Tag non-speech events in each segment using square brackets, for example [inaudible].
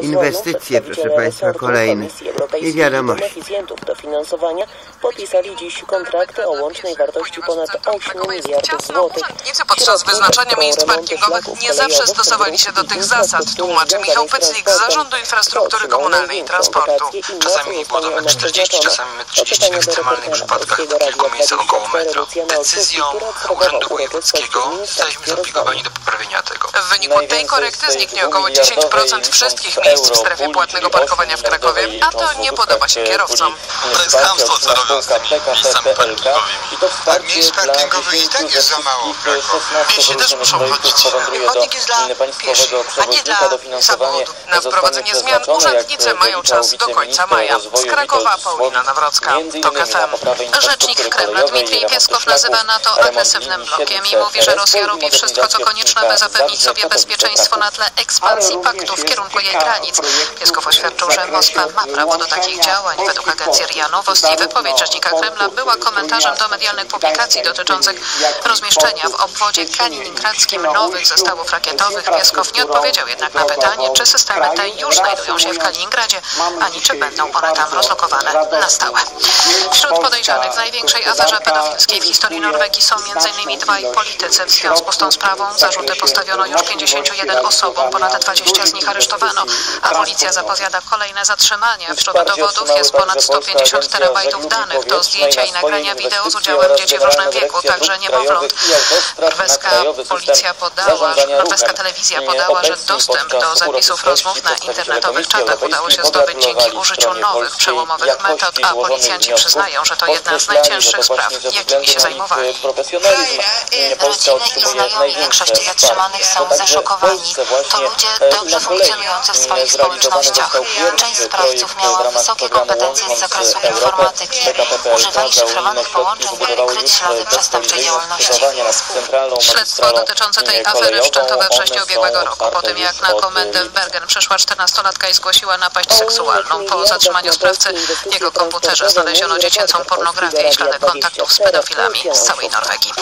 Inwestycje, proszę Państwa, kolejne. I wiadomości. beneficjentów dofinansowania podpisali dziś kontrakty o łącznej wartości ponad 8 miliardów złotych. Urzędnicy podczas wyznaczania miejsc parkingowych nie zawsze stosowali się do tych zasad, tłumaczy Michał Pyclik z Zarządu Infrastruktury Komunalnej i Transportu. Czasami nawet 40, czasami metr 30 w ekstremalnych przypadkach w kilku miejscach około metra. Decyzją Urzędu Wojewódzkiego zostaliśmy zobligowani do poprawienia tego. W wyniku tej korekty zniknie około 10% wszystkich miejsc w strefie płatnego parkowania w Krakowie, a to nie podoba się kierowcom. To jest chamstwo, co robią z tymi miejscami parkingowymi. Miejsc parkingowych i tak jest za mało w Krakowie. Piesi też muszą chodzić. Chodnik jest dla pieszych, a nie dla samochodów. Na wprowadzenie zmian urzędnicy mają czas do końca maja. Z Krakowa Paulina Nawrocka, TOK FM. Rzecznik Kremla Dmitrij Pieskow nazywa NATO agresywnym blokiem i mówi, że Rosja robi wszystko, co konieczne, by zapewnić sobie bezpieczeństwo na tle ekspansji paktu w kierunku jej granic. Pieskow oświadczył, że Moskwa ma prawo do takich działań. Według agencji RIA Nowosti wypowiedź rzecznika Kremla była komentarzem do medialnych publikacji dotyczących rozmieszczenia w obwodzie kaliningradzkim nowych zestawów rakietowych. Pieskow nie odpowiedział jednak na pytanie, czy systemy te już znajdują się w Kaliningradzie, ani czy będą one tam rozlokowane na stałe. Wśród podejrzanych w największej aferze pedofilskiej w historii Norwegii są m.in. dwaj politycy. W związku z tą sprawą zarzuty postawiono już 51 osobom, ponad 20 z nich aresztowano, a policja zapowiada kolejne zatrzymania. Wśród dowodów jest ponad 150 terabajtów danych, to zdjęcia i nagrania wideo z udziałem dzieci w różnym wieku, także niemowląt. Norweska policja podała, norweska telewizja podała, że dostęp do zapisów rozmów na internetowych czatach udało się zdobyć dzięki użyciu nowych, przełomowych metod, a policjanci przyznają, że to jedna z najcięższych spraw, jakimi się zajmowali. Rodziny i znajomi większości zatrzymanych są zaszokowani. To ludzie dobrze funkcjonujący w swoich społecznościach. Część sprawców miała wysokie kompetencje z zakresu informatyki. Używali szyfrowanych połączeń, by ukryć ślady przestępczej działalności. Śledztwo dotyczące tej afery wszczęto we wrześniu ubiegłego roku, po tym jak na komendę w Bergen przyszła 14-latka i zgłosiła napaść seksualną. Po zatrzymaniu sprawcy w jego komputerze znaleziono dziecięcą pornografię i ślady kontaktów z pedofilami z całej Norwegii.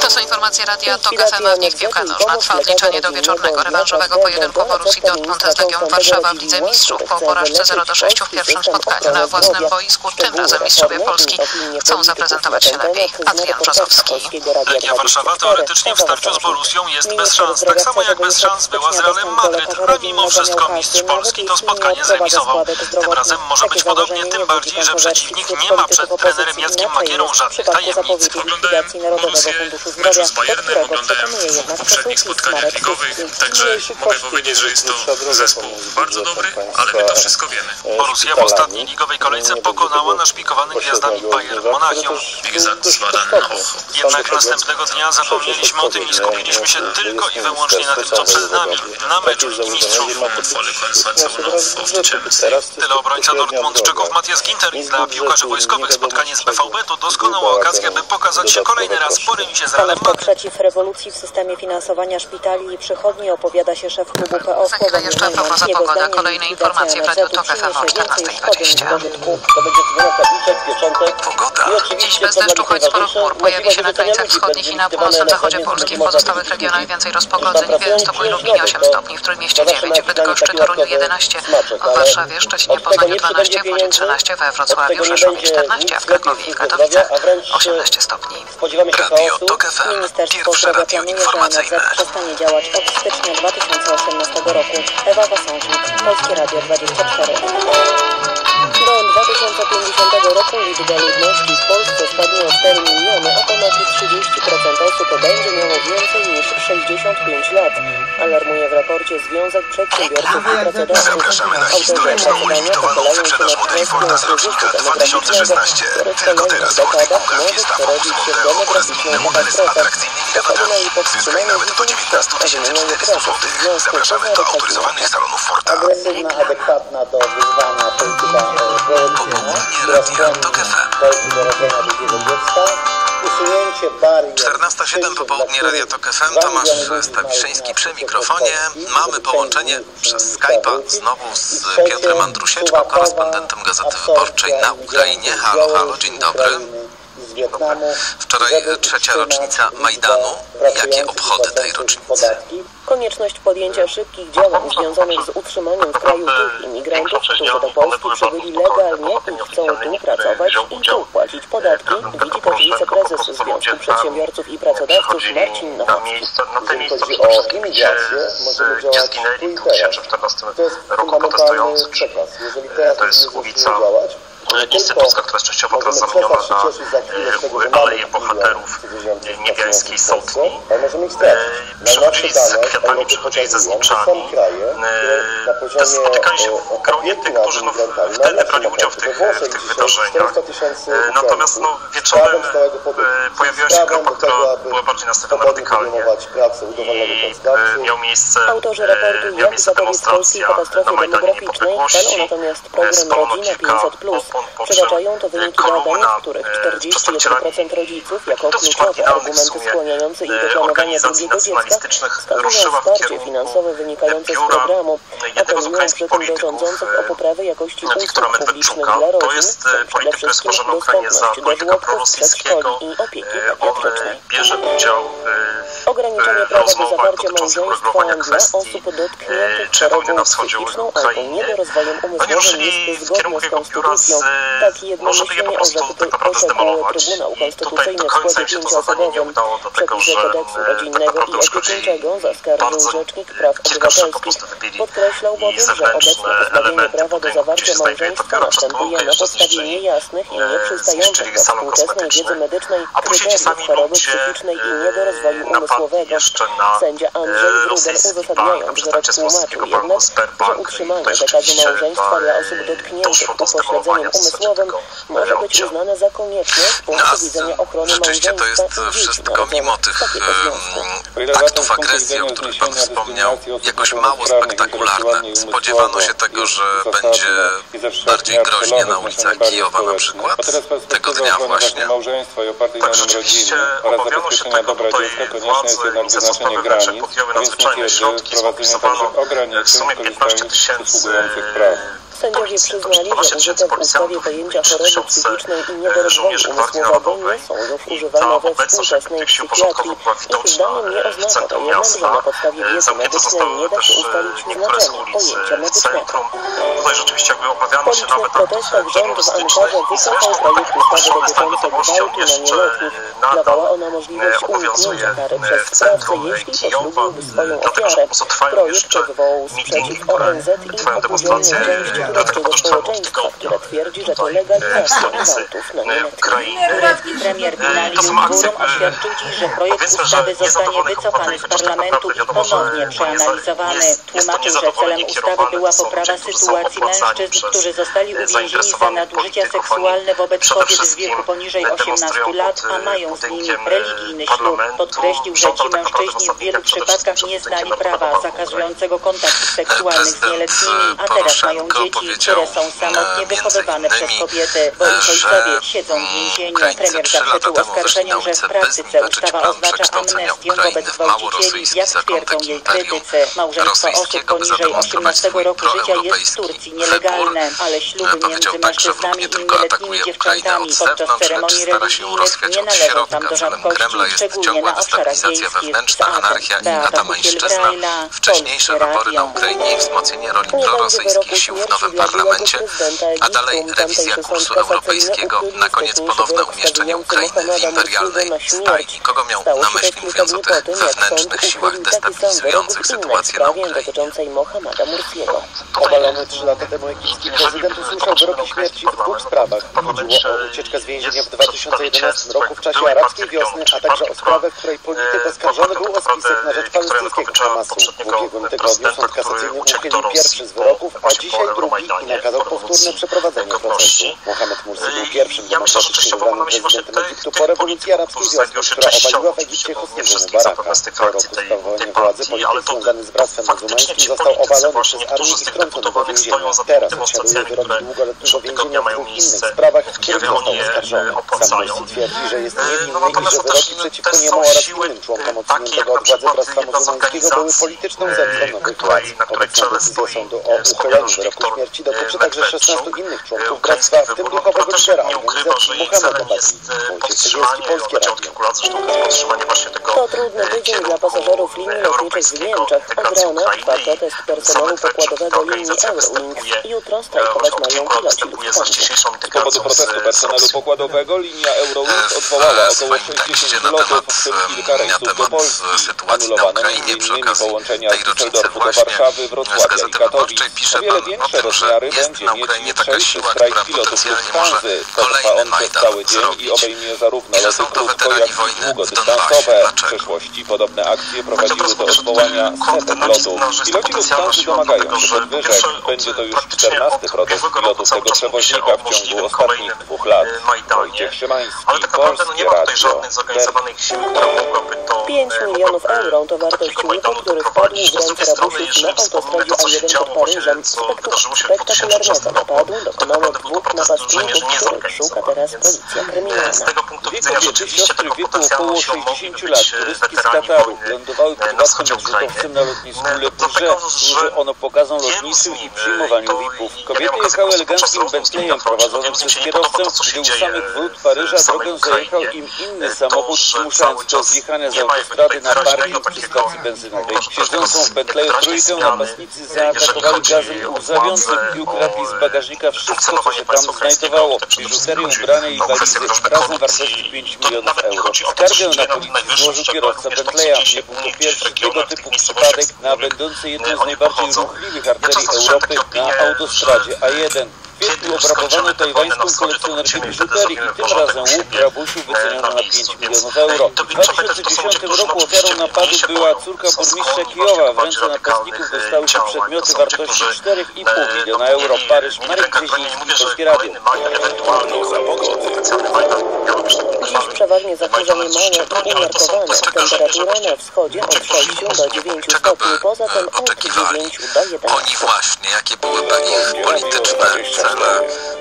To są informacje Radia TOK FM, a w nich piłka nożna. Trwa odliczenie do wieczornego rewanżowego pojedynku Borussii Dortmund z Legią Warszawa w Lidze Mistrzów. Po porażce 0 do 6 w pierwszym spotkaniu na własnym boisku, tym razem mistrzowie Polski chcą zaprezentować się lepiej. Adrian Brzozowski. Legia Warszawa teoretycznie w starciu z Borussią jest bez szans, tak samo jak bez szans była z Realem Madryt, a mimo wszystko mistrz Polski to spotkanie zremisował. Tym razem może być podobnie, tym bardziej, że przeciwnik nie ma przed trenerem Jackiem Magierą żadnych tajemnic. Oglądałem Borussię w meczu z Bayernem, oglądałem w dwóch poprzednich spotkaniach ligowych, także mogę powiedzieć, że jest to zespół bardzo dobry, ale my to wszystko wiemy. Borussia w ostatniej ligowej kolejce pokonała naszpikowany gwiazdami Bayern Monachium. Jednak następnego dnia zapomnieliśmy o tym i skupiliśmy się tylko i wyłącznie na tym, co przed nami, na meczu Ligi Mistrzów. Tyle obrońca Dortmundczyków Matthias Ginter i dla piłkarzy wojskowych. spotkanie z BVB to doskonała okazja, by pokazać się kolejny raz po remisie z Realem przeciw rewolucji w systemie finansowania szpitali i przychodni opowiada się szef klubu PO Za chwilę prognoza pogoda. Kolejne informacje w Radiu TOK FM o 14.20. Pogoda. Dziś bez deszczu, choć sporo chmur. Pojawi się na krańcach wschodnich i na północnym zachodzie Polski. W pozostałych regionach więcej rozpogodzeń. W Białymstoku i Lublinie 8 stopni, w Trójmieście 9, w Bydgoszczy, Toruniu 11, w Warszawie, Szczecinie, Poznaniu 12, w Łodzi 13, we Wrocławiu, Rzeszowie 14, a w Krakowie i Katowicach 18 stopni. Radio TOK FM. Pierwsze radio informacyjne. przestanie działać od stycznia 2018 roku. Ewa Wasążnik, Polskie Radio 24. Do 2050 roku liczba ludności w Polsce spadnie o 4 miliony, a ponad 30% osób będzie miało więcej niż 65 lat. Alarmuje w raporcie Związek Przedsiębiorców i Pracodawców. Zapraszamy na Autorzy historyczną, limitowaną pochylają się wyprzedaż nad modeli Forda z rocznika kwestią 2016. Tylko teraz w przerodzić się w Mondeo oraz demograficzną inne modele z katastrofę. atrakcyjnymi rabatami. Zyskaj nawet do 19 400 zł. Zapraszamy do autoryzowanych salonów Forda. agresywna, adekwatna do wyzwania polityka Popołudnie TOK FM. dojdzie do rodzenia drugiego dziecka, usunięcie barier. 14.07 popołudnie Radia Tok FM, Tomasz Stawiszyński przy mikrofonie. Mamy połączenie przez Skype'a znowu z Piotrem Andrusieczką, korespondentem Gazety Wyborczej na Ukrainie. Halo, halo, dzień dobry. Wietnamu. Wczoraj trzecia rocznica Majdanu. Jakie obchody tej rocznicy? Konieczność podjęcia szybkich działań związanych z utrzymaniem w kraju tych imigrantów, którzy do Polski przybyli legalnie i chcą tu pracować i tu płacić podatki, widzi też wiceprezes Związku Przedsiębiorców i Pracodawców Marcin Nowacki. Jeżeli chodzi o imigrację, możemy działać tu i teraz. To jest fundamentalny przekaz. Jeżeli teraz To jest ulica działać, Instytucka, która jest częściowo teraz zamieniona na Aleję Bohaterów Niebiańskiej Sotni. Przychodzili z kwiatami, przychodzili ze zniczami. Spotykali się w gronie tych, którzy no, wtedy brali udział w tych, w tych wydarzeniach. Natomiast no, wieczorem pojawiła się grupa, która była bardziej nastawiona radykalnie. I miał miejsce, Autorzy raportu miał Jak miejsce demonstracja na Majdanie Niepodległości. natomiast program Spalono Rodzina kilka 500+. opon, po czym Przytaczają to wyniki badań, w których e, z przedstawicielami 41% rodziców jako kluczowe argumenty skłaniające ich do e, planowania drugiego dziecka wskazują wsparcie finansowe wynikające z programu, apelują przy tym do rządzących o poprawę jakości e, usług publicznych dla rodzin, e, przede wszystkim dostępność do żłobków, przedszkoli i opieki E, pediatrycznej. e, e, Ograniczenie e, prawa do zawarcia małżeństwa dla osób dotkniętych e, chorobą psychiczną albo niedorozwojem umysłowym jest zgodne z, konstytucją. E, Tak żeby je po jednomyślnie prostu tak naprawdę zdemolować. Trybunał I tutaj Konstytucyjny do w końca im się to zadanie nie udało, dlatego że e, tak rodzinnego naprawdę i uszkodzili bardzo kilka szybko po Obywatelskich. prostu wybili Podkreślał i bowiem, że zewnętrzne elementy prawa do budynku, gdzie zawarcia się znajduje to małżeństwa biuro przez następuje pomyłkę na jeszcze podstawie zniszczyli niejasnych i e, nieprzystających zniszczyli do salon współczesnej wiedzy kosmetyczny, medycznej a później kryteriów sami ludzie i e, napadli jeszcze na e, rosyjski bank, przedstawiciel tłumaczył banku Sberbank. utrzymanie Tutaj rzeczywiście ta, e, doszło do zasadzie umysłowym może być uznane za konieczne z punktu widzenia ochrony rzeczywiście to jest wszystko mimo tych aktów agresji, o których Pan wspomniał, jakoś mało spektakularne. Spodziewano się tego, że będzie bardziej groźnie na ulicach Kijowa na przykład, tego dnia właśnie. Tak, rzeczywiście obawiano się tego tutaj władze Ministerstwa Spraw Wewnętrznych podjęły nadzwyczajne środki, zmobilizowano w sumie 15 tysięcy Sędziowie przyznali, że użyte w ustawie pojęcia choroby psychicznej i niedorozwoju umysłowego nie są już używane we współczesnej psychiatrii. Ich zdaniem nie oznacza to jednak, że na podstawie wiedzy Zamknięte medycznej nie da się też ustalić znaczenia pojęcia w medycznego. Tutaj rzeczywiście jakby W obawiano się policznych nawet protestach aktów rząd w Ankarze wycofał tak projekt ustawy dotyczący gwałtu na nieletnich. Dawała ona możliwość e, uniknięcia kary e, przez sprawcę, jeśli poślubiłby swoją ofiarę. Projekt wywołał sprzeciw ONZ i demonstracje części tygodnia które twierdzi, że e, w legalizacja stolicy gwałtów na e. Ukrainy. Premier Binali To są akcje, Yildirim oświadczył dziś, że projekt powiedzmy, ustawy zostanie wycofany z parlamentu i ponownie przeanalizowany. Tłumaczył, że celem ustawy była poprawa sytuacji mężczyzn, którzy zostali uwięzieni za nadużycia seksualne wobec kobiet w wieku poniżej 18 demonstrują lat, a e, mają z nimi e, religijny ślub. Podkreślił, że ci mężczyźni w wielu przypadkach nie znali prawa zakazującego kontaktów seksualnych z nieletnimi, a teraz mają Poroszenko dzieci, które są samotnie e, wychowywane przez kobiety, bo ich ojcowie siedzą w więzieniu. Premier lata zaprzeczył oskarżeniom, że w praktyce ustawa oznacza amnestię wobec gwałcicieli, jak twierdzą jej krytycy. Małżeństwo osób poniżej zademonstrować 18 swój roku życia jest w Turcji nielegalne, ale śluby między tak, mężczyznami i nieletnimi dziewczętami od podczas ceremonii religijnych nie należą tam do rzadkości, szczególnie na obszarach wiejskich. anarchia i nata mężczyzna, wcześniejsze wybory na. Ukrainie i wzmocnienie roli prorosyjskich sił w nowym byłego parlamencie, a dalej rewizja kursu europejskiego, na koniec ponowne umieszczenie Ukrainy w imperialnej stajni. śmierć. Kogo miał na myśli, mówiąc o tych wewnętrznych siłach destabilizujących w sytuację na Ukrainie? Obalony trzy lata temu egipski prezydent usłyszał wyroki śmierci w dwóch sprawach. Chodziło o ucieczkę z więzienia w 2011 roku w czasie arabskiej wiosny, a także o sprawę, w której polityk oskarżony był o spisek na rzecz palestyńskiego Hamasu. W ubiegłym tygodniu sąd kasacyjny uchylił pierwszy z wyroków, a dzisiaj drugi i nakazał powtórne przeprowadzenie procesu. Mohamed Mursi był pierwszym demokratycznie wybranym prezydentem Egiptu po rewolucji arabskiej wiosny, która obaliła w Egipcie Hosniego Mubaraka. Po roku sprawowania władzy polityk związany z bractwem muzułmańskim został obalony przez armię i wtrącony do więzienia. Teraz odsiaduje wyrok długoletniego więzienia w dwóch innych sprawach, w których został oskarżony. Sam Mursi twierdzi, że jest niewinny i że wyroki przeciwko niemu oraz innym członkom odsuniętego od władzy bractwa muzułmańskiego były polityczną zemstą nowych władz. Obecna decyzja sądu o uchyleniu wyroku śmierci śmierci dotyczy także 16 innych członków bractwa, w tym duchowego lidera organizacji Muhammad Wojciech Cegielski, Polskie Radio. To trudny tydzień dla pasażerów linii lotniczych w Niemczech. Od rana trwa protest personelu pokładowego linii Eurowings. Jutro strajkować mają piloci. Z powodu protestu personelu pokładowego linia Eurowings odwołała około 60 lotów, w tym kilka rejsów do Polski. Anulowane m.in. połączenia z Düsseldorfu do Warszawy, Wrocławia i Katowic. O wiele większe że jest na Ukrainie taka siła, która potencjalnie może kolejny Majdan zrobić. Ile są to weterani wojny w Donbasie? Dlaczego? Podobne akcje prowadziły do odwołania setek lotów. Piloci Lufthansa domagają się podwyżek. Będzie to już 14 procent pilotów tego przewoźnika w ciągu ostatnich dwóch lat. Ale tak naprawdę no nie ma tutaj żadnych zorganizowanych sił, które mogłaby to 5 milionów euro to wartość sił, których padł z drugiej strony, jeżeli 2013 roku. Dokonało dwóch napastników, których szuka teraz policja kryminalna. Z tego punktu widzenia rzeczywiście tego potencjału siłą mogli być weterani wojny na wschodzie Na lotnisku Lebrze, że ono pokazą lotniczym i przyjmowaniu VIP-ów. Kobiety jechały eleganckim Bentleyem prowadzonym przez kierowcę, gdy u samych wrót Paryża drogę zajechał im inny samochód, zmuszając do zjechania z autostrady na parking przy stacji benzynowej. Siedzącą w Bentleyu trójkę napastnicy zaatakowali gazem łzawiącym i ukradli z bagażnika wszystko, co się tam znajdowało. Biżuterię, ubrania i walizy, razem wartości 5 milionów euro. Skargę na policję złożył kierowca Bentleya. Nie był to pierwszy tego typu przypadek na będącej jedną z najbardziej ruchliwych arterii Europy na autostradzie A1. W kwietniu obrabowano tajwańską kolekcjonerkę biżuterii i tym razem łuk rabusiu wyceniono na 5 milionów euro. W 2010 roku ofiarą napadu była córka burmistrza Kijowa. W ręce napastników dostały się przedmioty wartości 4,5 miliona euro. Paryż, Marek Brzeziński, Polskie Radio. Dziś przeważnie zachodzenie małe i umiarkowane. Temperatura na wschodzie od 6 do 9 stopni, poza tym od 9 do 11. Oni właśnie, jakie byłyby ich polityczne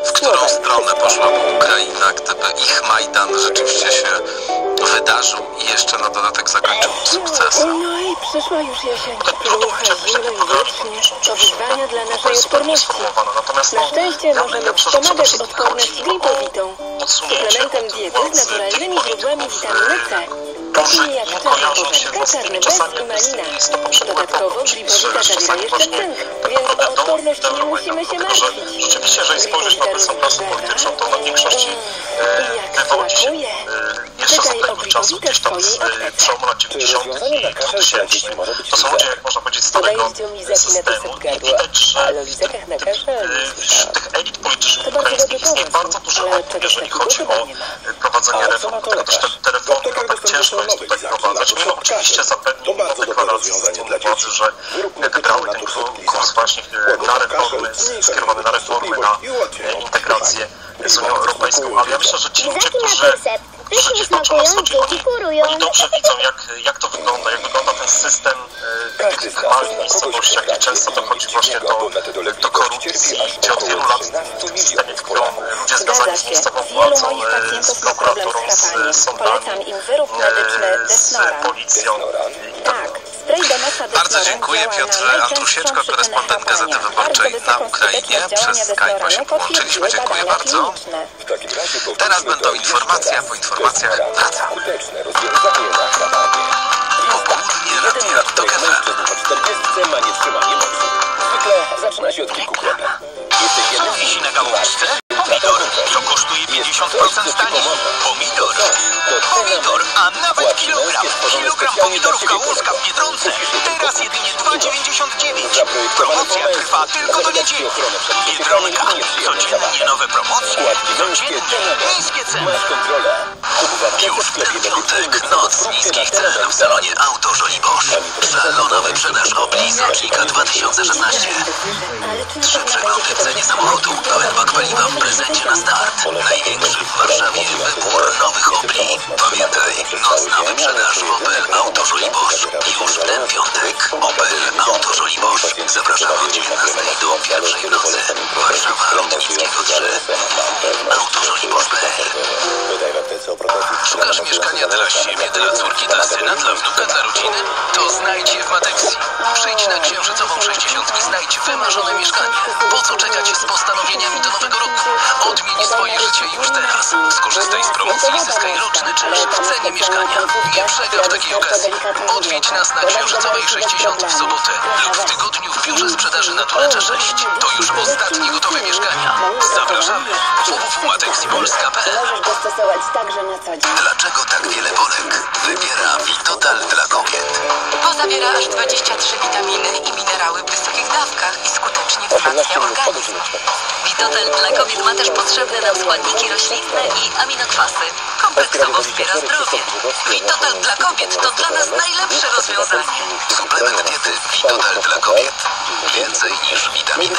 w którą stronę poszłaby Ukraina, gdyby ich Majdan rzeczywiście się wydarzył i jeszcze na dodatek zakończył sukcesem. No i przyszła już jesień. Zimno i wiecznie. To wyzwania dla naszej odporności. Na szczęście możemy wspomagać odporność gripowitą. Suplementem diety z naturalnymi źródłami witaminy C. Takimi jak czarna porzeczka, czarny bez i malina. Dodatkowo gripowita zawiera jeszcze cynk, więc o odporność nie musimy się martwić. Rzeczywiście, jeżeli spojrzysz na sondażę polityczną, to na większości I jak smakuje. jeszcze Pytaj o zapewnił czasu gdzieś tam z przełomu lat 90. i 2000. To są ludzie, jak można powiedzieć, starego systemu. i widać, że wśród tych elit politycznych ukraińskich istnieje bardzo duży opór, jeżeli chodzi o prowadzenie reform, dlatego też te reformy tak ciężko jest tutaj wprowadzać, mimo oczywiście zapewnił mimo deklaracji władzy, że wybrały ten kurs właśnie e, na reformy, skierowany na reformy, na integrację z Unią Europejską, ale ja myślę, że ci ludzie, którzy na wschodzie, oni, oni dobrze widzą, jak, jak to wygląda, jak wygląda ten system e, w tych małych miejscowościach, gdzie często dochodzi właśnie do, do korupcji, gdzie od wielu lat w tym systemie tkwią ludzie związani z miejscową władzą, e, z prokuraturą, z sądami, e, z policją. Tak, do nosa Bardzo dziękuję. Piotr Andrusieczko, korespondent Gazety. Wyborczej na Ukrainie. Przez Skype'a się połączyliśmy. Dziękuję bardzo. Teraz będą informacje, a po informacjach wracamy. Skuteczne rozwiązanie na chramanie. Południe Jeden Radia TOK FM. mężczyzn po 40 ma mocy. Zwykle zaczyna się od kilku kroków. Jesteś jednym z Wisi na gałązce? Pomidor. Co kosztuje 50% taniej? A nawet kilogram. Kilogram pomidorów kałuska w Biedronce. Teraz jedynie 2,99. Promocja trwa tylko do niedzieli. Biedronka. Codziennie nowe promocje. Codziennie niskie ceny. Już w ten piątek noc niskich cen w salonie Auto Żoliborz. Szalona wyprzedaż Opli z rocznika 2016. Trzy przeglądy w cenie samochodu, pełen bak paliwa w prezencie na start. Największy w Warszawie wybór nowych Opli. Pamiętaj, nocna wyprzedaż w Opel Auto Autożoliborz. Już w ten piątek Opel Autożoliborz zaprasza od 19 do pierwszej nocy. Warszawa Rądowickiego 3. Autożoliborz.pl Szukasz mieszkania dla siebie, dla córki, dla syna, dla wnuka, dla rodziny? To znajdź je w Matexi. Przyjdź na Księżycową 60 i znajdź wymarzone mieszkanie. Po co czekać z postanowieniami do nowego roku? Odmień swoje życie już teraz. Skorzystaj z promocji i zyskaj roczny czynsz w cenie mieszkania. Nie przegap takiej okazji. Odwiedź nas na Księżycowej 60 w sobotę lub w tygodniu w biurze sprzedaży na Tulecza 6. To już ostatnie gotowe mieszkania. Zapraszamy www.matexipolska.pl Możesz go stosować także na co dzień. Dlaczego tak wiele Polek wybiera Vitotal dla kobiet? Bo zawiera aż 23 witaminy i minerały w wysokich dawkach i skutecznie wzmacnia organizm. Vitotal dla kobiet ma też potrzebne nam składniki roślinne i aminokwasy. Kompleksowo wspiera zdrowie. Vitotal dla kobiet to dla nas najlepsze rozwiązanie. Suplement diety Vitotal dla kobiet. Więcej niż witaminy.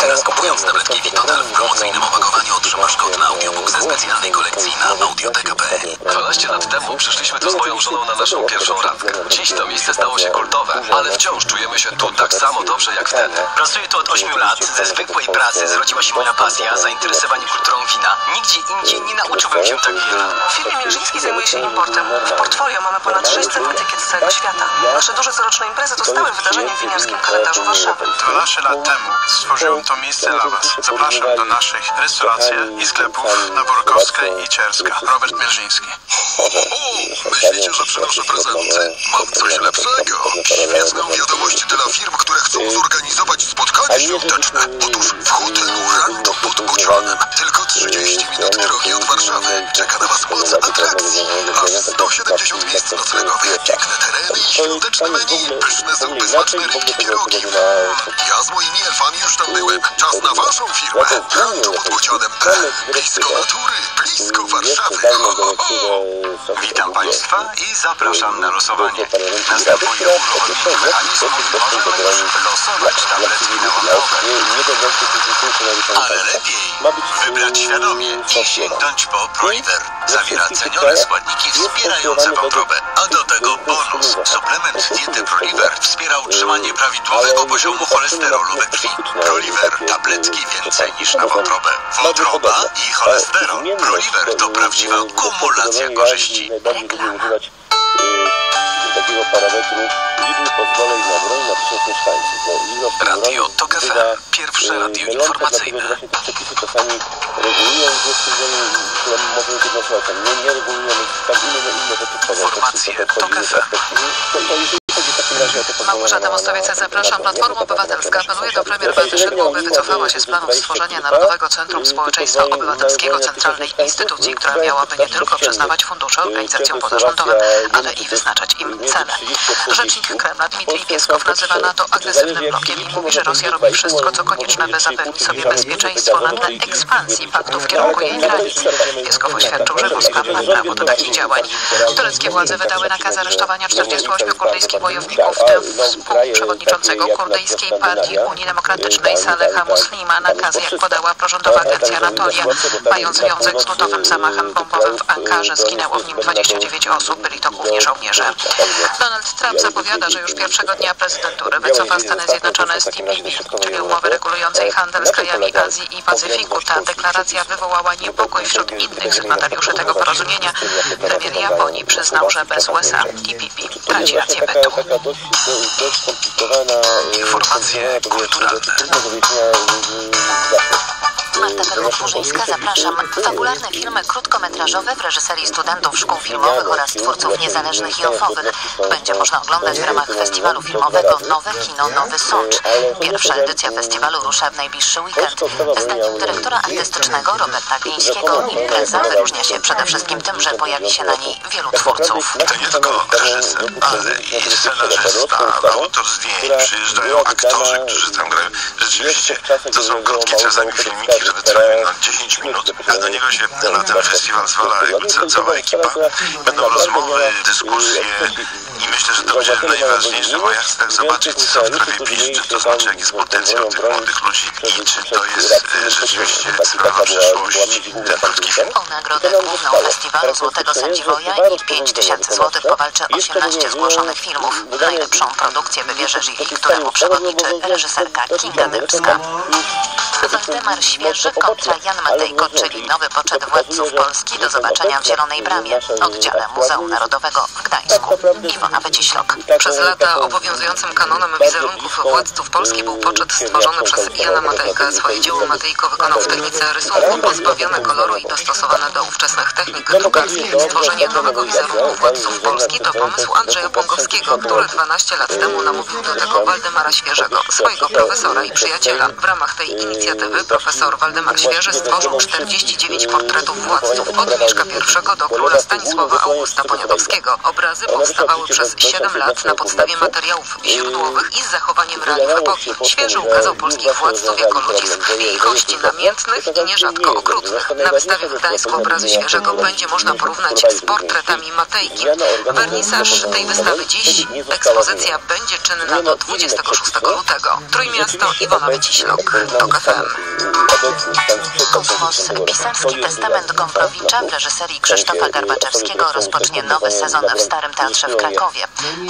Teraz kupując tabletki Vitotal w promocyjnym opakowaniu otrzymasz kod na audiobook ze specjalnej kolekcji na audioteka.pl 12 lat temu przyszliśmy tu z moją żoną na naszą pierwszą randkę. Dziś to miejsce stało się kultowe, ale wciąż czujemy się tu tak samo dobrze jak wtedy. Pracuję tu od 8 lat. Ze zwykłej pracy zrodziła się moja pasja, zainteresowanie kulturą wina. Nigdzie indziej nie nauczyłem się tak wiele. W firmie Mierzyńskiej zajmuje się importem. W portfolio mamy ponad 600 etykiet z całego świata. Nasze duże coroczne imprezy to stałe wydarzenie w winiarskim kalendarzu Warszawy. 12 lat temu stworzyłem to miejsce dla Was. Zapraszam do naszych restauracji i sklepów na Borkowskiej i Czerska. Robert Mierzyński. Myślicie, że przynoszę prezenty? Mam coś lepszego. Świetną wiadomość dla firm, które chcą zorganizować spotkanie świąteczne. Otóż w hotelu Rando pod Budzionem, tylko 30 minut drogi od Warszawy, czeka na Was moc atrakcji. Aż 170 miejsc noclegowych, piękne tereny i świąteczne menu, pyszne zupy, smaczne rybki, pierogi. Ja z moimi elfami już tam byłem. Czas na Waszą firmę. Rando pod Budzionem. Blisko natury, blisko Warszawy. Ho, ho, ho. Witam Państwa i zapraszam na losowanie. Następuje uruchomienie mechanizmu i możemy już losować tabletki neonowe. Ale lepiej wybrać świadomie i sięgnąć po Proiver. Zawiera cenione składniki wspierające wątrobę, a do tego bonus. Suplement diety wspiera utrzymanie prawidłowego poziomu cholesterolu we krwi. Proliver, tabletki więcej niż na wątrobę. Wątroba i cholesterol. Proliver to prawdziwa kumulacja korzyści. takiego parametru liczby pozwoleń na broń na tysiąc mieszkańców. No, Radio TOK FM, pierwsze radio informacyjne. Przepisy czasami regulują w związku z tym, które mogą być jednocześnie, nie, nie regulują, tam inne, inne rzeczy wchodzą. Informacje TOK FM. Małgorzata Mostowiec, zapraszam. Platforma Obywatelska apeluje do premier Beaty Szydło, by wycofała się z planów stworzenia Narodowego Centrum Społeczeństwa Obywatelskiego, centralnej instytucji, która miałaby nie tylko przyznawać fundusze organizacjom pozarządowym, ale i wyznaczać im cele. Rzecznik Kremla Dmitrij Pieskow nazywa NATO agresywnym blokiem i mówi, że Rosja robi wszystko, co konieczne, by zapewnić sobie bezpieczeństwo na tle ekspansji paktu w kierunku jej granic. Pieskow oświadczył, że Moskwa ma prawo do takich działań. Tureckie władze wydały nakaz aresztowania 48 kurdyjskich bojowników, w tym współprzewodniczącego kurdyjskiej partii Unii Demokratycznej Saleha Muslima. Nakaz, jak podała prorządowa agencja Anatolia, mają związek z nutowym zamachem bombowym w Ankarze. Zginęło w nim 29 osób, byli to głównie żołnierze. Donald Trump zapowiada, że już pierwszego dnia prezydentury wycofa Stany Zjednoczone z TPP, czyli umowy regulującej handel z krajami Azji i Pacyfiku. Ta deklaracja wywołała niepokój wśród innych sygnatariuszy tego porozumienia. Premier Japonii przyznał, że bez USA TPP traci rację bytu. Informacje kulturalne. Marta Perłuk-Burzyńska, zapraszam. Fabularne filmy krótkometrażowe w reżyserii studentów szkół filmowych oraz twórców niezależnych i ofowych będzie można oglądać w ramach festiwalu filmowego Nowe Kino Nowy Sącz. Pierwsza edycja festiwalu rusza w najbliższy weekend. Zdaniem dyrektora artystycznego Roberta Glińskiego impreza wyróżnia się przede wszystkim tym, że pojawi się na niej wielu twórców. To nie tylko reżyser, ale i scenarzysta, autor zdjęć, przyjeżdżają aktorzy, którzy tam grają. Rzeczywiście, to są krótkie czasami filmiki, że trwają na 10 minut. Do niego się na ten festiwal zwala cała ekipa. Będą rozmowy, dyskusje i myślę, że to będzie najważniejsze, bo ja chcę zobaczyć, co w trawie pisz, czy to znaczy, jaki jest potencjał tych młodych ludzi i czy to jest e, rzeczywiście sprawa przyszłości. Ten krótki film. O nagrodę główną festiwalu Złotego Sędziwoja i 5 tysięcy złotych powalczy 18 zgłoszonych filmów. Najlepszą produkcję wybierze jury, któremu przewodniczy reżyserka Kinga Dybska. Waldemar Świeży kontra Jan Matejko, czyli nowy poczet władców Polski do zobaczenia w Zielonej Bramie, oddziale Muzeum Narodowego w Gdańsku. Iwona Wyciślok. Przez lata obowiązującym kanonem wizerunków władców Polski był poczet stworzony przez Jana Matejkę. Swoje dzieło Matejko wykonał w technice rysunku pozbawione koloru i dostosowane do ówczesnych technik drukarskich. Stworzenie nowego wizerunku władców Polski to pomysł Andrzeja Pongowskiego, który 12 lat temu namówił do tego Waldemara Świeżego, swojego profesora i przyjaciela. W ramach tej inicjatywy profesor Waldemar Świeży stworzył 49 portretów władców od Mieszka I do króla Stanisława Augusta Poniatowskiego. Obrazy powstawały przez 7 lat na podstawie materiałów źródłowych i z zachowaniem realiów epoki. Świeży ukazał polskich władców jako ludzi z krwi i kości namiętnych i nierzadko okrutnych. Na wystawie w Gdańsku obrazy Świeżego będzie można porównać z portretami Matejki. Wernisaż tej wystawy dziś. Ekspozycja będzie czynna do 26 lutego. Trójmiasto Iwona Wyciślok. TOK FM. Kosmos Pisarski Testament Gombrowicza w reżyserii Krzysztofa Garbaczewskiego rozpocznie nowy sezon w Starym Teatrze w Krakowie.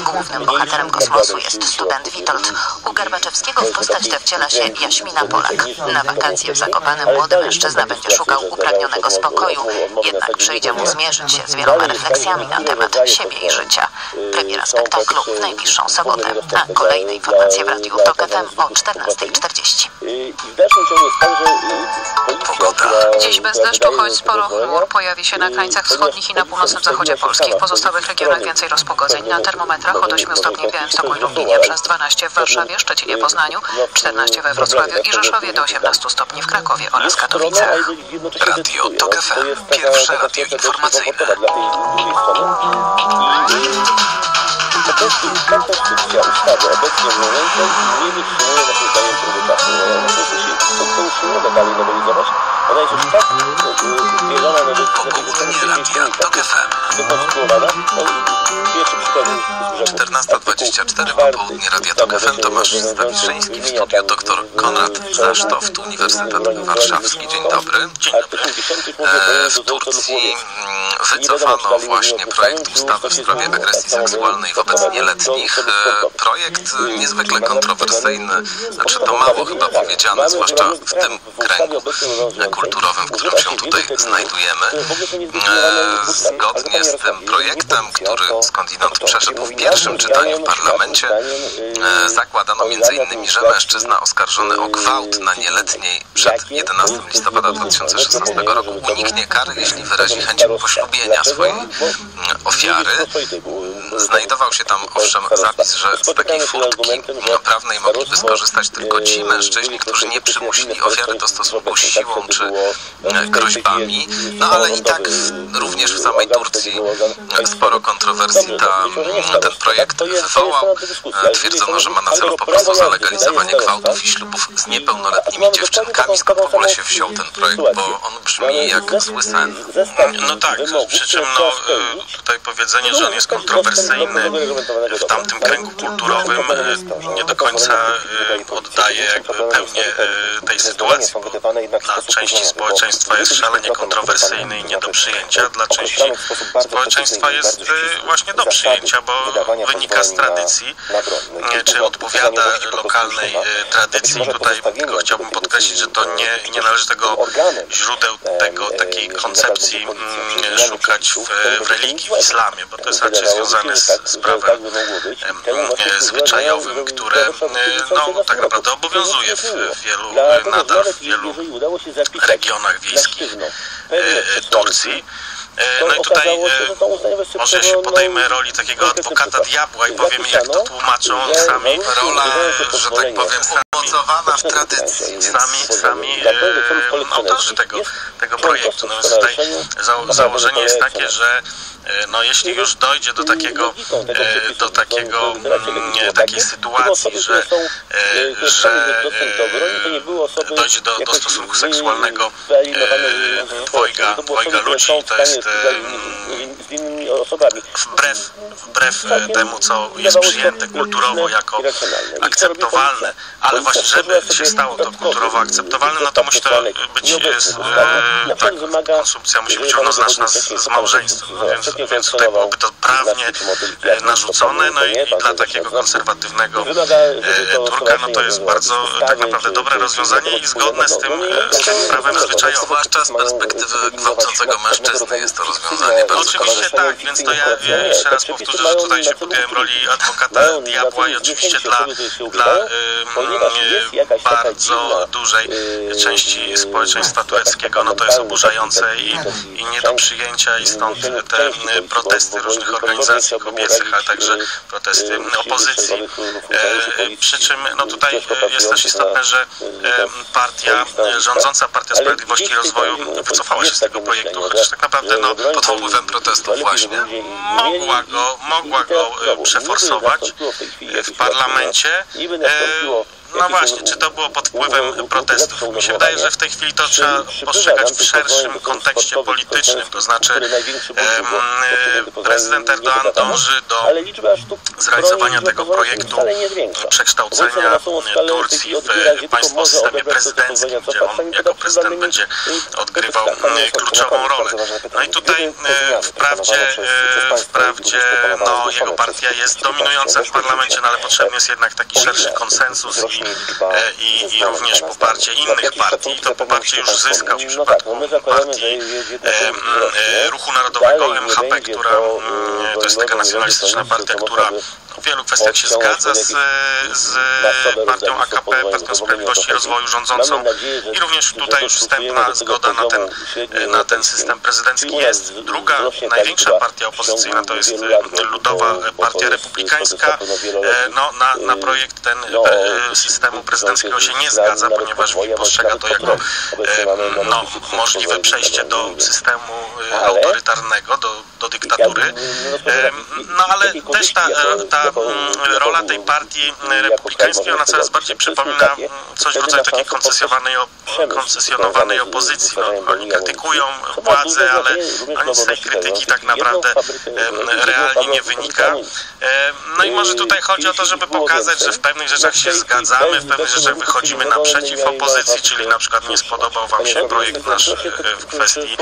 Głównym bohaterem kosmosu jest student Witold. U Garbaczewskiego w postać tę wciela się Jaśmina Polak. Na wakacje w Zakopanem młody mężczyzna będzie szukał upragnionego spokoju, jednak przyjdzie mu zmierzyć się z wieloma refleksjami na temat siebie i życia. Premiera spektaklu w najbliższą sobotę, a kolejne informacje w Radiu TOK FM o 14.40. Pogoda. Dziś bez deszczu, choć sporo chmur pojawi się na krańcach wschodnich i na północnym zachodzie Polski. W pozostałych regionach więcej rozpogodzeń. Na termometrach od 8 stopni w Białymstoku i Lublinie, przez 12 w Warszawie, Szczecinie, Poznaniu, 14 we Wrocławiu i Rzeszowie do 18 stopni w Krakowie oraz Katowicach. Radio TOK FM. Pierwsze radio informacyjne. Konstytucja ustawy obecnie momentem nie wytrzymuje naszym zdaniem próby czasu. To musimy dalej nowelizować. Ona jest już tak zbieżona na wykonstruowana. Pierwszy przykład 14.24 popołudnie Radia TOK FM Tomasz Stawiszyński w studiu dr Konrad Zasztoft Uniwersytet Warszawski. Dzień dobry. E, w Turcji wycofano właśnie projekt ustawy w sprawie agresji seksualnej wobec nieletnich. E, projekt niezwykle kontrowersyjny, znaczy to mało chyba powiedziane, zwłaszcza w tym kręgu kulturowym, w którym się tutaj znajdujemy. E, zgodnie z tym projektem, który skądinąd przeszedł w pierwszym czytaniu w parlamencie, e, zakładano m.in., że mężczyzna oskarżony o gwałt na nieletniej przed 11 listopada 2016 roku uniknie kary, jeśli wyrazi chęć poślubienia swojej ofiary. Znajdował się tam owszem zapis, że z takiej furtki prawnej mogliby skorzystać tylko ci mężczyźni, którzy nie przymusili ofiary do stosunku siłą czy groźbami, no ale i tak również w samej Turcji sporo kontrowersji ta, ten projekt wywołał. Twierdzono, że ma na celu po prostu zalegalizowanie gwałtów i ślubów z niepełnoletnimi dziewczynkami. Skąd w ogóle się wziął ten projekt, bo on brzmi jak zły sen. No tak, przy czym no, tutaj powiedzenie, że on jest kontrowersyjny w tamtym kręgu kulturowym nie do końca oddaje jakby pełnię tej sytuacji, bo dla części społeczeństwa jest szalenie kontrowersyjny i nie do przyjęcia, dla części społeczeństwa jest właśnie do przyjęcia, bo wynika z tradycji, czy odpowiada lokalnej tradycji. Tutaj tylko chciałbym podkreślić, że to nie, nie należy tego źródeł tego, takiej koncepcji szukać w, w religii, w islamie, bo to jest raczej związane z, z prawem zwyczajowym, które no, tak naprawdę obowiązuje w wielu, nadal w wielu regionach wiejskich Turcji. No i tutaj może się podejmę roli takiego adwokata diabła i powiemy, jak to tłumaczą sami, rola, że tak powiem, umocowana w tradycji. Sami, sami autorzy tego, tego projektu. No więc tutaj założenie jest takie, że no jeśli już dojdzie do takiego, do takiego, takiej sytuacji, że, że dojdzie do, do stosunku seksualnego dwojga, dwojga ludzi, to jest wbrew, wbrew temu, co jest przyjęte kulturowo jako akceptowalne, ale właśnie, żeby się stało to kulturowo akceptowalne, no to musi to być, e, tak, konsumpcja musi być równoznaczna z, z małżeństwem, no więc, więc tutaj byłoby to prawnie narzucone, no i, i dla takiego konserwatywnego Turka, no to jest bardzo tak naprawdę dobre rozwiązanie i zgodne z tym, z tym prawem zwyczajowym. Zwłaszcza z perspektywy gwałcącego mężczyzny jest to rozwiązanie bardzo Oczywiście tak, więc to ja, jeszcze raz powtórzę, że tutaj się podjąłem roli adwokata diabła i oczywiście dla, dla y, bardzo dużej części społeczeństwa tureckiego no to jest oburzające i, i nie do przyjęcia i stąd te protesty różnych organizacji kobiecych, ale także protesty opozycji. E, przy czym no tutaj jest też istotne, że partia, rządząca Partia Sprawiedliwości i Rozwoju wycofała się z tego projektu, chociaż tak naprawdę no, pod wpływem protestów właśnie mogła go, mogła go przeforsować w parlamencie. No właśnie, czy to było pod wpływem protestów? Mi się wydaje, że w tej chwili to trzeba postrzegać w szerszym kontekście politycznym, to znaczy prezydent Erdoğan dąży do zrealizowania tego projektu przekształcenia Turcji w państwo systemie prezydenckim, gdzie on jako prezydent będzie odgrywał kluczową rolę. No i tutaj wprawdzie, wprawdzie no, jego partia jest dominująca w parlamencie, no ale potrzebny jest jednak taki szerszy konsensus i E, i, i również poparcie innych partii. To poparcie już zyskał w przypadku partii e, e, Ruchu Narodowego MHP, która to jest taka nacjonalistyczna partia, która w wielu kwestiach się zgadza z, z partią AKP, Partią Sprawiedliwości i Rozwoju rządzącą i również tutaj już wstępna zgoda na ten, na ten system prezydencki jest. Druga, największa partia opozycyjna to jest Ludowa Partia Republikańska. No, na, na projekt ten systemu prezydenckiego się nie zgadza, ponieważ postrzega to jako no, możliwe przejście do systemu autorytarnego, do, do dyktatury. No ale też ta, ta rola tej partii republikańskiej, ona coraz bardziej przypomina coś w rodzaju takiej koncesjonowanej, koncesjonowanej opozycji. No, oni krytykują władzę, ale nic z tej krytyki tak naprawdę realnie nie wynika. No i może tutaj chodzi o to, żeby pokazać, że w pewnych rzeczach się zgadzamy, w pewnych rzeczach wychodzimy naprzeciw opozycji, czyli na przykład nie spodobał Wam się projekt nasz w kwestii,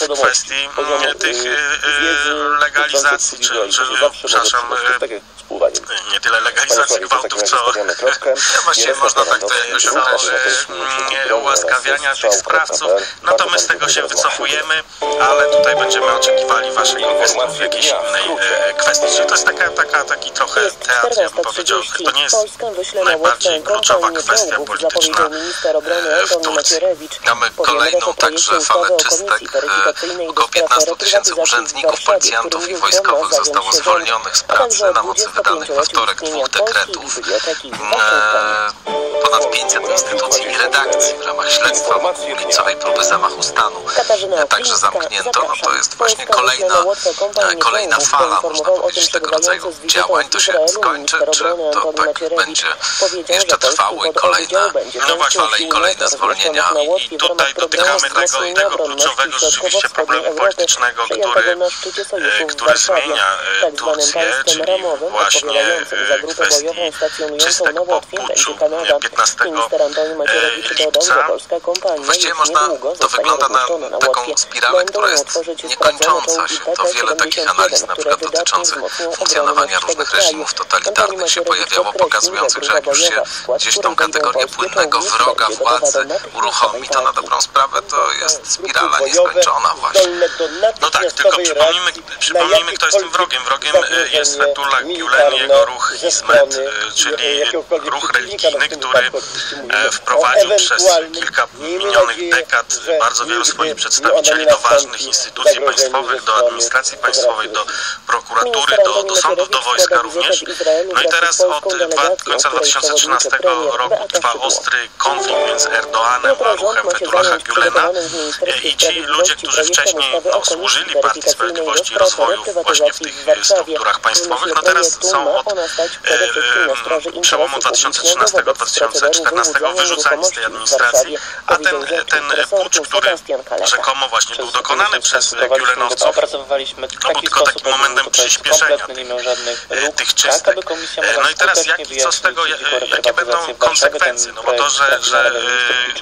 w kwestii tych legalizacji, czy, czy przepraszam, nie tyle legalizacji gwałtów, co [laughs] właściwie można tak to jakoś ułaskawiania tych sprawców, no to my z tego się wycofujemy, ale tutaj będziemy oczekiwali Waszego gestu w jakiejś innej kwestii. Czyli to jest taka, taka, taki trochę teatr, ja bym powiedział, to nie jest najbardziej kluczowa kwestia polityczna w Turcji. Mamy kolejną także falę czystek. Około 15 tysięcy urzędników, policjantów i wojskowych zostało zwolnionych z pracy na mocy wydanych we wtorek dwóch dekretów. Ponad 500 instytucji i redakcji w ramach śledztwa lipcowej próby zamachu stanu także zamknięto. No to jest właśnie kolejna, kolejna fala, można powiedzieć, tego rodzaju działań. To się skończy, czy to tak będzie jeszcze trwało i kolejne no właśnie, fale i kolejne zwolnienia. I, I tutaj dotykamy tego, tego kluczowego rzeczywiście problemu politycznego, który, który zmienia Turcję, czyli właśnie kwestii czystek po puczu 15 lipca. Właściwie można, to wygląda na taką spiralę, która jest niekończąca się. To wiele takich analiz, na przykład dotyczących funkcjonowania różnych reżimów totalitarnych się pojawiało, pokazujących, że jak już się gdzieś tą kategorię płynnego wroga władzy uruchomi, to na dobrą sprawę to jest spirala nieskończona właśnie. No tak, tylko przypomnijmy, przypomnijmy kto jest tym wrogiem. Wrogiem jest Fethullah Gülen, jego ruch Hizmet, czyli ruch religijny, który który wprowadził przez kilka minionych dekad bardzo wielu swoich przedstawicieli do ważnych instytucji państwowych, do administracji państwowej, do prokuratury, do, do sądów, do wojska również. No i teraz od końca 2013 roku trwa ostry konflikt między Erdoanem a ruchem Fethullaha Gülena i ci ludzie, którzy wcześniej no, służyli Partii Sprawiedliwości i Rozwoju właśnie w tych strukturach państwowych, no teraz są od e, przełomu 2013-2014 wyrzucani z tej administracji, a ten, ten pucz, który rzekomo właśnie był dokonany przez Gülenowców, no był tylko takim momentem przyspieszenia tych, tych czystek. No i teraz jak co z tego, jakie będą konsekwencje? No bo to, że, że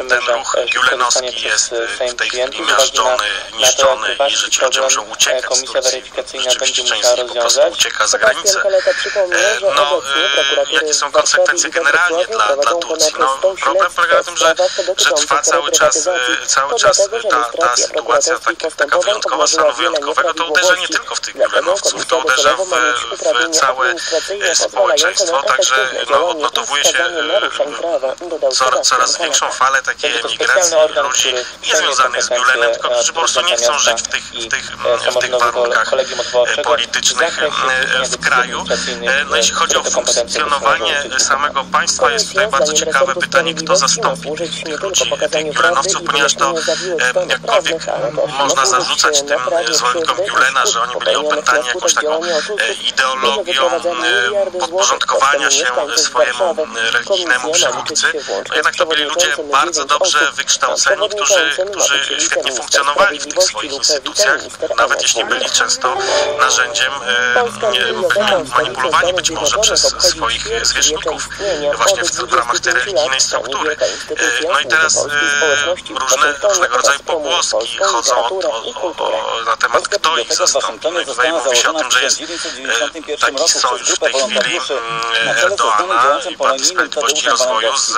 ten ruch Gülenowski jest w tej chwili miażdżony, niszczony i że ci ludzie muszą uciekać rzeczywiście część z nich po prostu ucieka za granicę. No, jakie są konsekwencje generalnie dla, dla Turcji? No, problem polega na tym, że, że trwa cały czas, cały czas ta, ta sytuacja tak, taka wyjątkowa, stanu wyjątkowego, to uderza nie tylko w tych Gülenowców, to uderza w, w całe społeczeństwo, także no, odnotowuje się coraz, coraz większą falę takiej emigracji ludzi niezwiązanych z Gülenem, tylko którzy po prostu nie chcą żyć w tych, w tych, w tych warunkach politycznych w kraju. No jeśli chodzi o funkcjonowanie samego państwa, jest tutaj bardzo ciekawe pytanie, kto zastąpi tych ludzi, tych ponieważ to jakkolwiek można zarzucać tym zwolennikom Gülena, że oni byli opętani jakąś taką ideologią podporządkowania się swojemu religijnemu przywódcy, no jednak to byli ludzie bardzo dobrze wykształceni, którzy, którzy świetnie funkcjonowali w tych swoich instytucjach, nawet jeśli byli często narzędziem, byli manipulowani być może przez swoich zwierzchników właśnie w, w ramach tej religijnej struktury. No i teraz różne, różnego rodzaju pogłoski chodzą o, o, o, na temat, kto ich zastąpi. No i tutaj mówi się o tym, że jest taki sojusz w tej chwili Erdoana i Partii Sprawiedliwości i Rozwoju z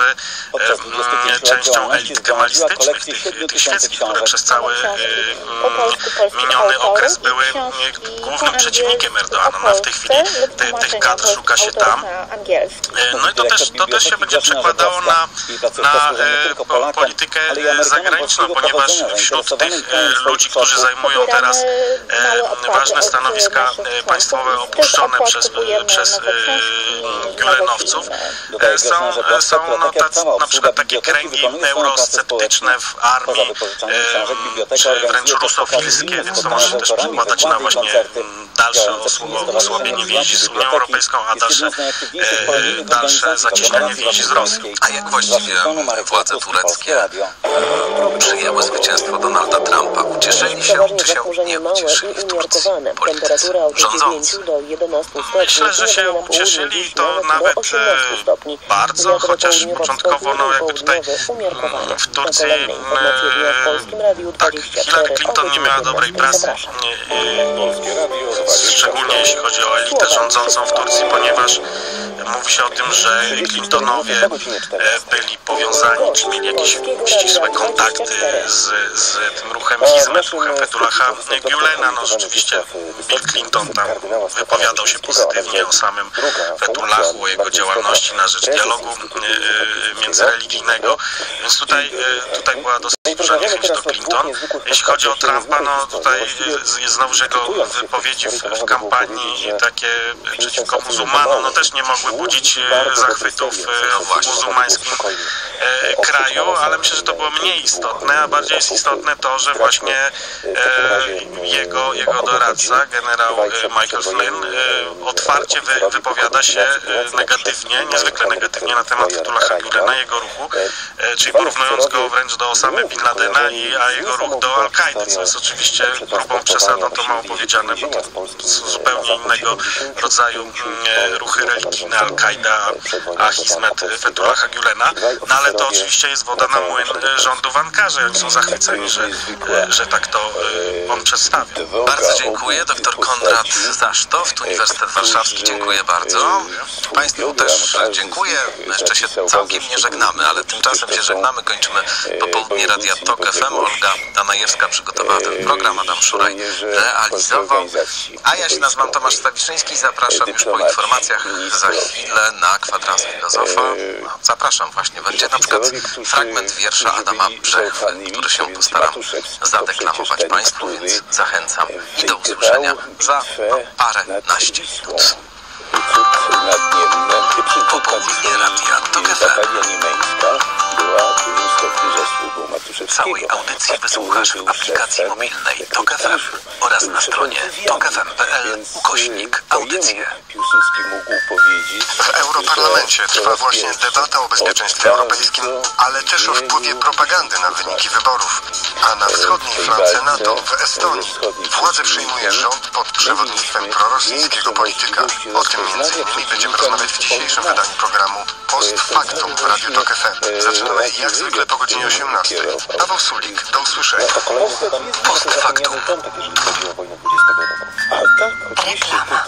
częścią elit kemalistycznych, tych, tych świeckich, które przez cały miniony okres były głównym przeciwnikiem Erdoana. No w tej chwili. Te, tych kadr szuka się tam. No i to też, to też się będzie przekładało na, na politykę zagraniczną, ponieważ wśród tych ludzi, którzy zajmują teraz ważne stanowiska państwowe opuszczone przez, przez Gülenowców, są, są no, tacy, na przykład takie kręgi eurosceptyczne w armii, czy wręcz rusofilskie, więc to może się też przekładać na właśnie dalsze osłabienie więzi z Unią Europejską, a dalsze, dalsze zacieśnianie więzi z Rosją. A jak właściwie władze tureckie przyjęły zwycięstwo Donalda Trumpa? Ucieszyli się, czy się nie ucieszyli w Turcji politycy rządzący? Myślę, że się ucieszyli to nawet bardzo, chociaż początkowo no jakby tutaj w Turcji tak Hillary Clinton nie miała dobrej prasy, szczególnie jeśli chodzi o elitę rządzącą w Turcji, ponieważ mówi się o tym, że Clintonowie byli powiązani, czy mieli jakieś ścisłe kontakty z, z tym ruchem Hizmet, ruchem Fethullaha Gülena. No rzeczywiście Bill Clinton tam wypowiadał się pozytywnie o samym Fethullahu, o jego działalności na rzecz dialogu międzyreligijnego, więc tutaj, tutaj była dosyć niechęć do Clinton. Jeśli chodzi o Trumpa, no tutaj jest znowu jego wypowiedzi w, w kampanii takie przeciwko muzułmanom, no też nie mogły budzić zachwytów w muzułmańskim kraju, ale myślę, że to było mniej istotne, a bardziej jest istotne to, że właśnie jego, jego doradca, generał Michael Flynn, otwarcie wy, wypowiada się negatywnie, niezwykle negatywnie na temat Fethullaha Gülena, jego ruchu, czyli porównując go wręcz do Osamy Bin Ladena, i, a jego ruch do Al-Kaidy, co jest oczywiście grubą przesadą, to mało powiedziane, bo to zupełnie innego rodzaju ruchy religijne Al-Kaida, a Hizmet Fethullaha Gülena, no ale to oczywiście jest woda na młyn rządu w Ankarze. Oni są zachwyceni, że, że tak to on przedstawia. Bardzo dziękuję. Doktor Konrad Zasztow, Uniwersytet Warszawski. Dziękuję bardzo. Państwu też dziękuję. Jeszcze się całkiem nie żegnamy, ale tymczasem się żegnamy. Kończymy popołudnie Radia Radia TOK FM. Olga Danajewska przygotowała ten program, Adam Szuraj realizował. A ja się nazywam Tomasz Stawiszyński. Zapraszam już po informacjach za chwilę na kwadras filozofa. No, zapraszam właśnie. Będzie na przykład fragment wiersza Adama Brzechwy, który się postaram zadeklamować Państwu, więc zachęcam i do usłyszenia za no, parę naście minut. Popołudnie Radia TOK FM. Całej audycji wysłuchasz w aplikacji mobilnej TOK FM oraz na stronie tokfm.pl ukośnik audycje. W Europarlamencie trwa właśnie debata o bezpieczeństwie europejskim, ale też o wpływie propagandy na wyniki wyborów. A na wschodniej flance NATO w Estonii władzę przejmuje rząd pod przewodnictwem prorosyjskiego polityka. O tym m.in. będziemy rozmawiać w dzisiejszym wydaniu programu Post Factum w Radiu TOK FM. Zaczynamy jak zwykle po godzinie 18. Paweł Sulik, do usłyszenia. Post Factum. Reklama.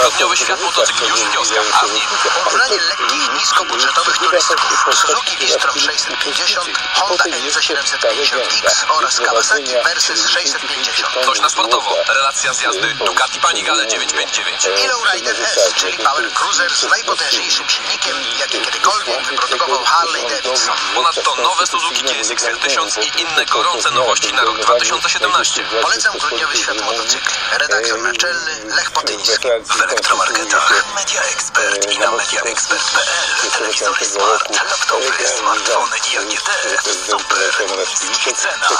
Grudniowe światło to już wioska w Arni. Porównanie lekkich, niskobudżetowych turystów Suzuki Vistrom 650, Honda NC750X oraz Kawasaki Versys 650. Coś na sportowo. Relacja z jazdy Ducati Panigale 959. Lowrider S, czyli Power Cruiser z najpotężniejszym silnikiem, jaki kiedykolwiek wyprodukował Harley Davidson. Ponadto nowe Suzuki GSX-R 1000 i inne gorące nowości na rok 2017. Polecam grudniowy świat motocykli. Redaktor naczelny Lech Potyński. W elektromarketach Media Expert i na mediaexpert.pl Telewizory smart, laptopy, smartfony i AGD w super niskich cenach.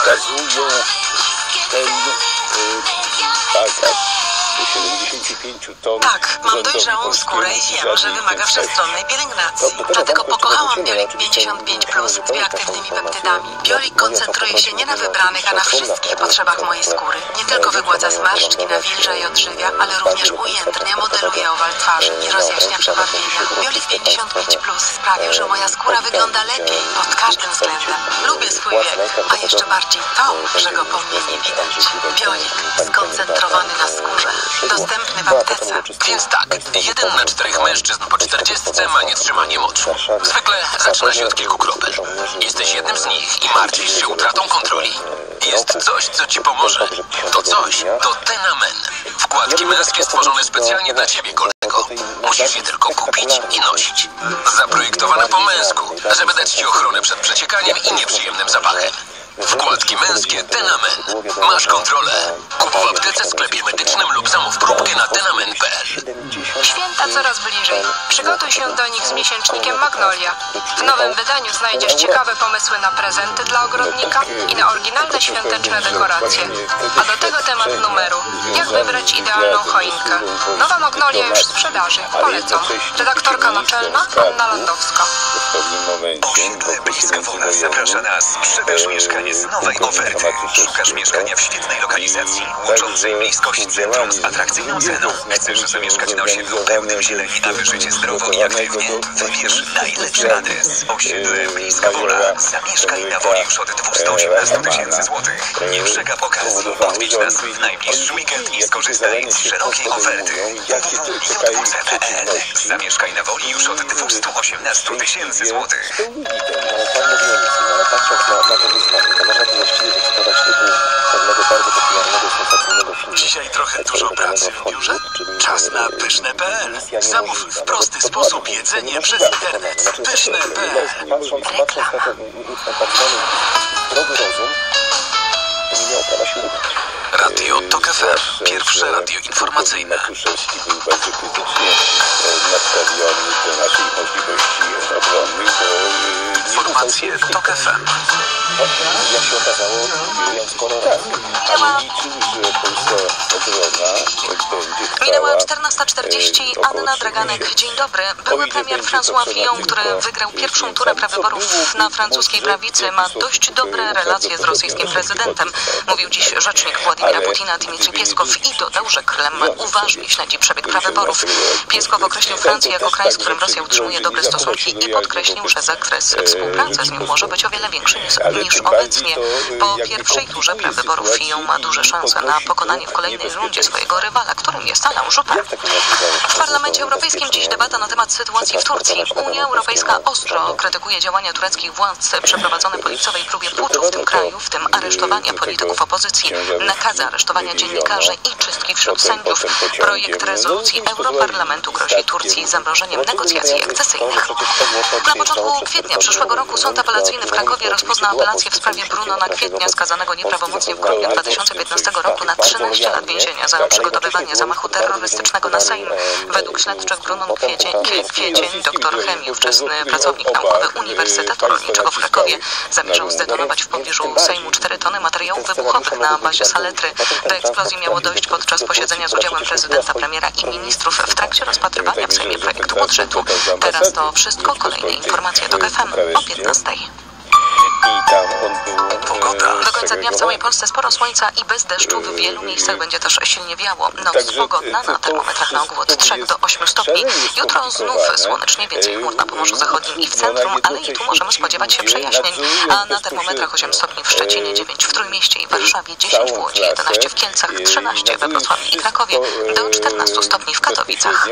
Tak, mam dojrzałą skórę i wiem, że wymaga wszechstronnej pielęgnacji. Dlatego pokochałam Biolik 55 Plus z bioaktywnymi peptydami. Biolik koncentruje się nie na wybranych, a na wszystkich potrzebach mojej skóry. Nie tylko wygładza zmarszczki, nawilża i odżywia, ale również ujędrnia, modeluje owal twarzy i rozjaśnia przebarwienia. Biolik 55 Plus sprawił, że moja skóra wygląda lepiej pod każdym względem. Lubię swój wiek, a jeszcze bardziej to, że go po mnie nie widać. Biolik skoncentrowany na skórze. Dostępny w aptece. Więc tak, jeden na czterech mężczyzn po czterdziestce ma nietrzymanie moczu. Zwykle zaczyna się od kilku kropel. Jesteś jednym z nich i martwisz się utratą kontroli. Jest coś, co ci pomoże. To coś to Tenamen. Wkładki męskie stworzone specjalnie dla ciebie, kolego. Musisz je tylko kupić i nosić. Zaprojektowane po męsku, żeby dać ci ochronę przed przeciekaniem i nieprzyjemnym zapachem. Wkładki męskie Tenamen. Masz kontrolę. Kup w aptece, sklepie medycznym lub zamów próbkę na tenamen.pl. Święta coraz bliżej. Przygotuj się do nich z miesięcznikiem Magnolia. W nowym wydaniu znajdziesz ciekawe pomysły na prezenty dla ogrodnika i na oryginalne świąteczne dekoracje. A do tego temat numeru. Jak wybrać idealną choinkę. Nowa Magnolia już w sprzedaży. Polecam. Redaktorka naczelna Anna Landowska. Osiedle Bliska Wola zaprasza nas. Przebierz mieszkanie z nowej oferty. Szukasz mieszkania w świetnej lokalizacji, łączącej bliskość centrum z atrakcyjną ceną. Chcesz zamieszkać na osiedlu pełnym zieleni, a wyżyć zdrowo i aktywnie? Wybierz najlepszy adres. Osiedle Bliska Wola. Zamieszkaj na woli już od 218 tysięcy złotych. Nie przegap okazji. Odwiedź nas w najbliższy weekend i skorzystaj z szerokiej oferty. Zamieszkaj na woli już od 218 tysięcy złotych. ale patrząc na, na to wyzwanie, to właściwie zacytować tytuł pewnego bardzo popularnego, sensacyjnego filmu. Dzisiaj trochę dużo pracy w biurze? Czas na pyszne.pl. Zamów w prosty sposób jedzenie przez internet. Pyszne.pl Patrząc, na to, na tak zwany zdrowy rozum, nie prawa się ubrać. Radio TOK FM. Pierwsze radio informacyjne. Matuszewski był bardzo krytycznie nastawiony do naszej możliwości obronnych, bo Informacje TOK FM. Jak się okazało, miał sporo racji, ale liczył, że polska obrona będzie Minęła trwała 14.40. Anna Draganek, dzień dobry. Były premier François Fillon, który wygrał pierwszą turę prawyborów na francuskiej prawicy, ma dość dobre relacje z rosyjskim prezydentem. Mówił dziś rzecznik Władimira Putina Dmitrij Pieskow i dodał, że Kreml uważnie śledzi przebieg prawyborów. Pieskow określił Francję jako kraj, z którym Rosja utrzymuje dobre stosunki i podkreślił, że zakres współpracy z nim może być o wiele większy niż, niż obecnie. Po pierwszej turze prawyborów Fillon ma duże szanse na pokonanie w kolejnej rundzie swojego rywala, którym jest Alain Juppé. W Parlamencie Europejskim dziś debata na temat sytuacji w Turcji. Unia Europejska ostro krytykuje działania tureckich władz przeprowadzone po lipcowej próbie puczu w tym kraju, w tym aresztowania polityków opozycji, nakazy aresztowania dziennikarzy i czystki wśród sędziów. Projekt rezolucji Europarlamentu grozi Turcji zamrożeniem negocjacji akcesyjnych. Na początku kwietnia przyszłego roku Sąd Apelacyjny w Krakowie rozpozna apelację w sprawie Bruno na kwietnia skazanego nieprawomocnie w grudniu 2015 roku na 13 lat więzienia za przygotowywanie zamachu terrorystycznego na Sejm. Według śledczych Brunon Kwiecień, Kwiecień doktor chemii, ówczesny pracownik naukowy Uniwersytetu Rolniczego w Krakowie, zamierzał zdetonować w pobliżu Sejmu 4 tony materiałów wybuchowych na bazie saletry. Do eksplozji miało dojść podczas posiedzenia z udziałem prezydenta, premiera i ministrów w trakcie rozpatrywania w Sejmie projektu budżetu. Teraz to wszystko. Kolejne informacje do FM o 15. Pogoda. Do końca dnia w całej Polsce sporo słońca i bez deszczu. W wielu miejscach będzie też silnie wiało. Noc pogodna na termometrach na ogół od 3 do 8 stopni. Jutro znów słonecznie, więcej chmur na Pomorzu Zachodnim i w centrum, ale i tu możemy spodziewać się przejaśnień. A na termometrach 8 stopni w Szczecinie, 9 w Trójmieście i Warszawie, 10 w Łodzi, 11 w Kielcach, 13 we Wrocławiu i Krakowie, do 14 stopni w Katowicach.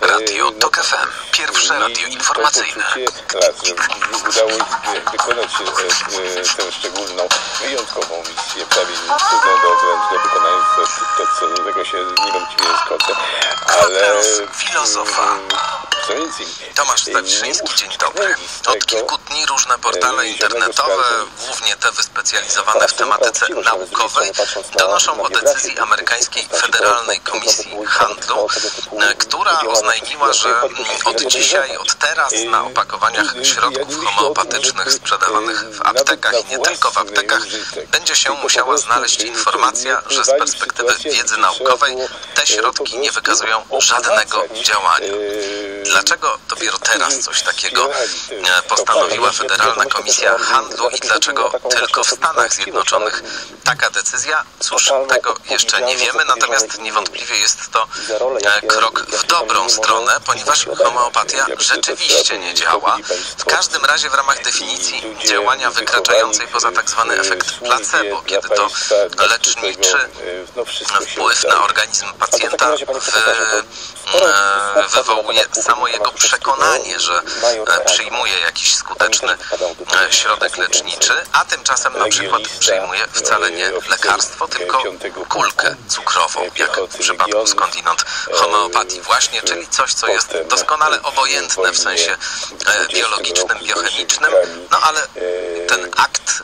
Radio TOK FM. Pierwsze radio informacyjne. Udało się wykonać tę szczególną, wyjątkową misję, prawie trudną do, do wykonania, to, to, co do tego się niewątpliwie zgodzę, ale... filozofa. Co więcej, Tomasz Stawiszyński, dzień dobry. Od kilku dni różne portale internetowe, głównie te wyspecjalizowane w tematyce naukowej, donoszą o decyzji amerykańskiej Federalnej Komisji Handlu, która oznajmiła, że od dzisiaj, od teraz na opakowaniach środków homeopatycznych sprzedawanych w aptekach i nie tylko w aptekach będzie się musiała znaleźć informacja, że z perspektywy wiedzy naukowej te środki nie wykazują żadnego działania. Dlaczego dopiero teraz coś takiego postanowiła Federalna Komisja Handlu i dlaczego tylko w Stanach Zjednoczonych taka decyzja? Cóż, tego jeszcze nie wiemy, natomiast niewątpliwie jest to krok w dobrą stronę, ponieważ homeopatia rzeczywiście nie działa. W każdym razie w ramach definicji działania wykraczającej poza tak zwany efekt placebo, kiedy to leczniczy wpływ na organizm pacjenta wywołuje samo jego przekonanie, że przyjmuje jakiś skuteczny środek leczniczy, a tymczasem na przykład przyjmuje wcale nie lekarstwo, tylko kulkę cukrową, jak w przypadku skądinąd homeopatii. właśnie, czyli coś, co jest doskonale obojętne w sensie biologicznym, biochemicznym, no ale ten akt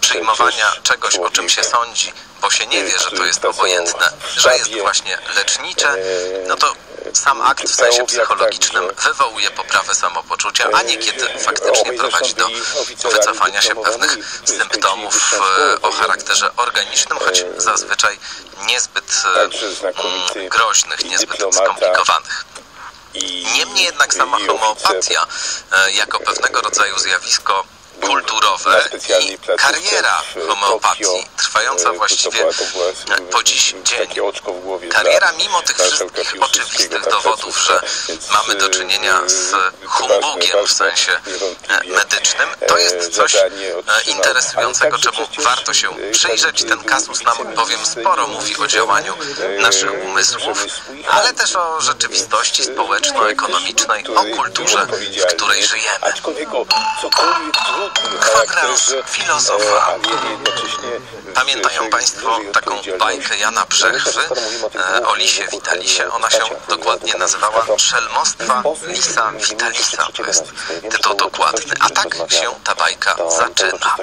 przyjmowania czegoś, o czym się sądzi, bo się nie wie, że to jest obojętne, że jest właśnie lecznicze, no to sam akt w sensie psychologicznym wywołuje poprawę samopoczucia, a nie kiedy faktycznie prowadzi do wycofania się pewnych symptomów o charakterze organicznym, choć zazwyczaj niezbyt groźnych, niezbyt skomplikowanych. Niemniej jednak sama homeopatia jako pewnego rodzaju zjawisko kulturowe i kariera homeopatii, trwająca właściwie po dziś dzień. Kariera mimo tych wszystkich oczywistych dowodów, że mamy do czynienia z humbugiem w sensie medycznym, to jest coś interesującego, czemu warto się przyjrzeć. Ten kasus nam bowiem sporo mówi o działaniu naszych umysłów, ale też o rzeczywistości społeczno-ekonomicznej, o kulturze, w której żyjemy. Kwadrans filozofa. Pamiętają Państwo taką bajkę Jana Brzechwy o lisie Vitalisie? Ona się dokładnie nazywała Szelmostwa Lisa Vitalisa. To jest tytuł dokładny. A tak się ta bajka zaczyna.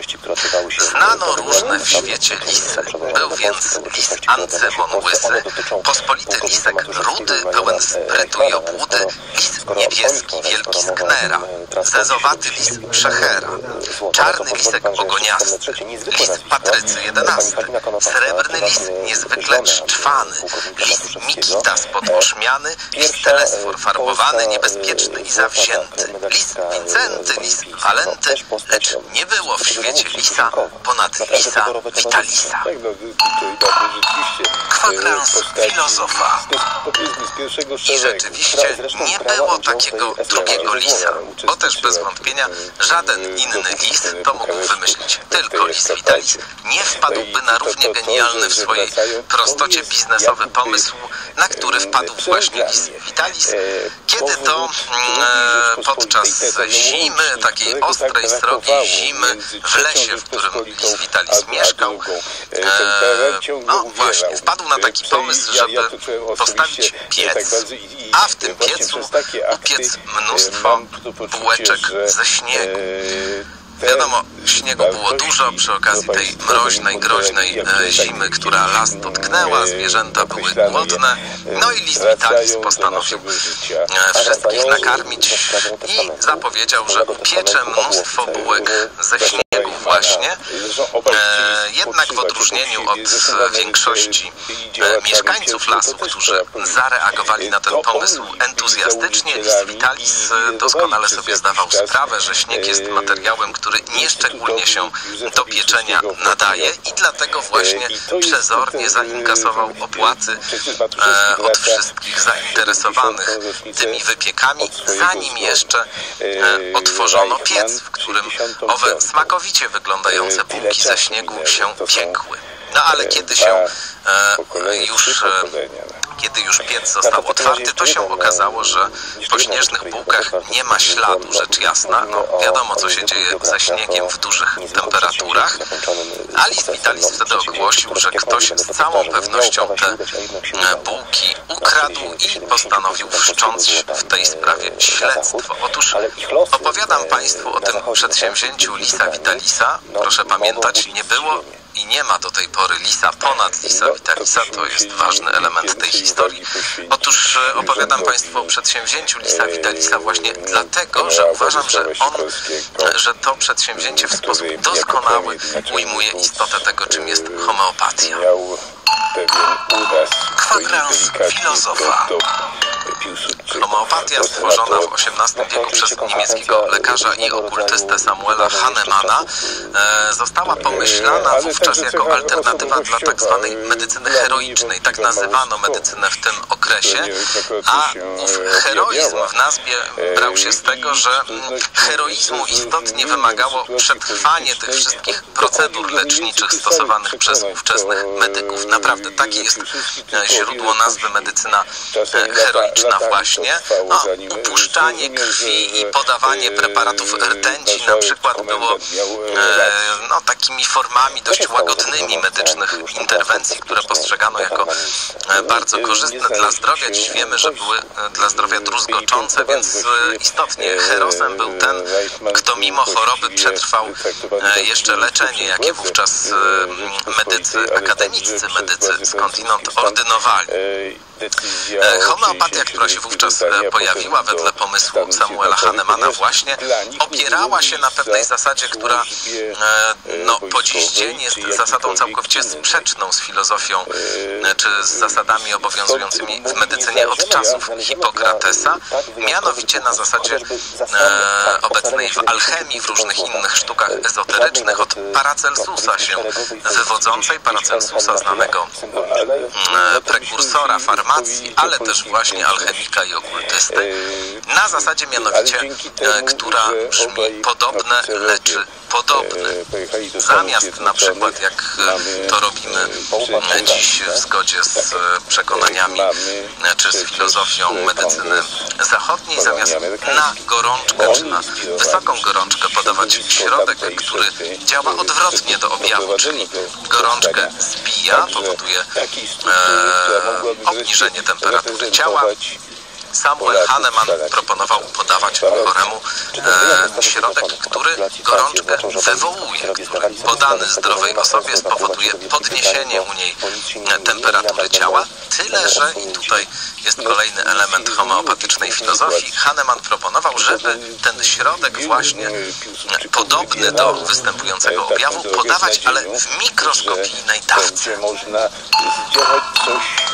Znano różne w świecie lisy. Był więc lis Ancebon łysy, pospolity lisek rudy, pełen sprytu i obłudy, lis niebieski, wielki z Knera, zezowaty lis Przechera, czarny lisek ogoniasty, lis Patrycy XI, srebrny lis niezwykle szczwany, lis Mikitas podoszmiany, lis Telesfor farbowany, niebezpieczny i zawzięty, lis Wincenty, lis Walenty, lecz nie było w świecie lisa ponad lisa Vitalisa. Kwadrans filozofa. I rzeczywiście nie było takiego drugiego lisa, bo też bez wątpienia żaden inny genialny lis to mógł wymyślić tylko lis Vitalis. Nie wpadłby na równie genialny w swojej prostocie biznesowy pomysł, na który wpadł właśnie lis Vitalis, kiedy to mm, podczas zimy, takiej ostrej, srogiej zimy w lesie, w którym lis Vitalis mieszkał, no właśnie, wpadł na taki pomysł, żeby postawić piec, a w tym piecu upiec mnóstwo bułeczek ze śniegu. Wiadomo, śniegu było dużo przy okazji tej mroźnej, groźnej e, zimy, która las dotknęła, zwierzęta były głodne, no i list Vitalis postanowił e, wszystkich nakarmić i zapowiedział, że upiecze mnóstwo bułek ze śniegu właśnie. E, jednak w odróżnieniu od większości mieszkańców lasu, którzy zareagowali na ten pomysł entuzjastycznie, list Vitalis doskonale sobie zdawał sprawę, że śnieg jest materiałem, który nieszczególnie się do pieczenia nadaje i dlatego właśnie przezornie zainkasował opłaty e, od wszystkich zainteresowanych tymi wypiekami, zanim jeszcze e, otworzono piec, w którym owe smakowicie wyglądające bułki ze śniegu się piekły. No ale kiedy się e, już kiedy już piec został otwarty, to się okazało, że po śnieżnych bułkach nie ma śladu, rzecz jasna. No, wiadomo, co się dzieje ze śniegiem w dużych temperaturach. Alice Vitalis wtedy ogłosił, że ktoś z całą pewnością te bułki ukradł i postanowił wszcząć w tej sprawie śledztwo. Otóż opowiadam Państwu o tym przedsięwzięciu Lisa Vitalisa. Proszę pamiętać, nie było i nie ma do tej pory lisa ponad lisa Vitalisa, to jest ważny element tej historii. Otóż opowiadam Państwu o przedsięwzięciu lisa Vitalisa właśnie dlatego, że uważam, że on, że to przedsięwzięcie w sposób doskonały ujmuje istotę tego, czym jest homeopatia. Kwadrans filozofa. Homeopatia stworzona w XVIII wieku przez niemieckiego lekarza i okultystę Samuela Hahnemana e, została pomyślana wówczas jako alternatywa dla tak zwanej medycyny heroicznej. Tak nazywano medycynę w tym okresie, a heroizm w nazwie brał się z tego, że heroizmu istotnie wymagało przetrwanie tych wszystkich procedur leczniczych stosowanych przez ówczesnych medyków. Naprawdę takie jest źródło nazwy medycyna heroiczna właśnie. No, upuszczanie krwi i podawanie preparatów rtęci na przykład było e, no, takimi formami dość łagodnymi medycznych interwencji, które postrzegano jako bardzo korzystne dla zdrowia. Dziś wiemy, że były dla zdrowia druzgoczące, więc istotnie herosem był ten, kto mimo choroby przetrwał jeszcze leczenie, jakie wówczas medycy, akademiccy medycy skądinąd ordynowali. Homeopatia, która się wówczas pojawiła wedle pomysłu Samuela Hahnemana właśnie, opierała się na pewnej zasadzie, która no, po dziś dzień jest zasadą całkowicie sprzeczną z filozofią czy z zasadami obowiązującymi w medycynie od czasów Hipokratesa, mianowicie na zasadzie obecnej w alchemii, w różnych innych sztukach ezoterycznych od Paracelsusa się wywodzącej, Paracelsusa znanego prekursora ale też właśnie alchemika i okultysty, na zasadzie mianowicie, która brzmi podobne leczy podobne. Zamiast na przykład, jak to robimy dziś w zgodzie z przekonaniami czy z filozofią medycyny zachodniej, zamiast na gorączkę czy na wysoką gorączkę podawać środek, który działa odwrotnie do objawu, czyli gorączkę zbija, powoduje e, obniżenie temperatury ciała, Samuel Hahnemann proponował podawać choremu e, środek, który gorączkę wywołuje, który podany zdrowej osobie spowoduje podniesienie u niej temperatury ciała, tyle że i tutaj jest kolejny element homeopatycznej filozofii. Hahnemann proponował, żeby ten środek właśnie podobny do występującego objawu podawać, ale w mikroskopijnej dawce.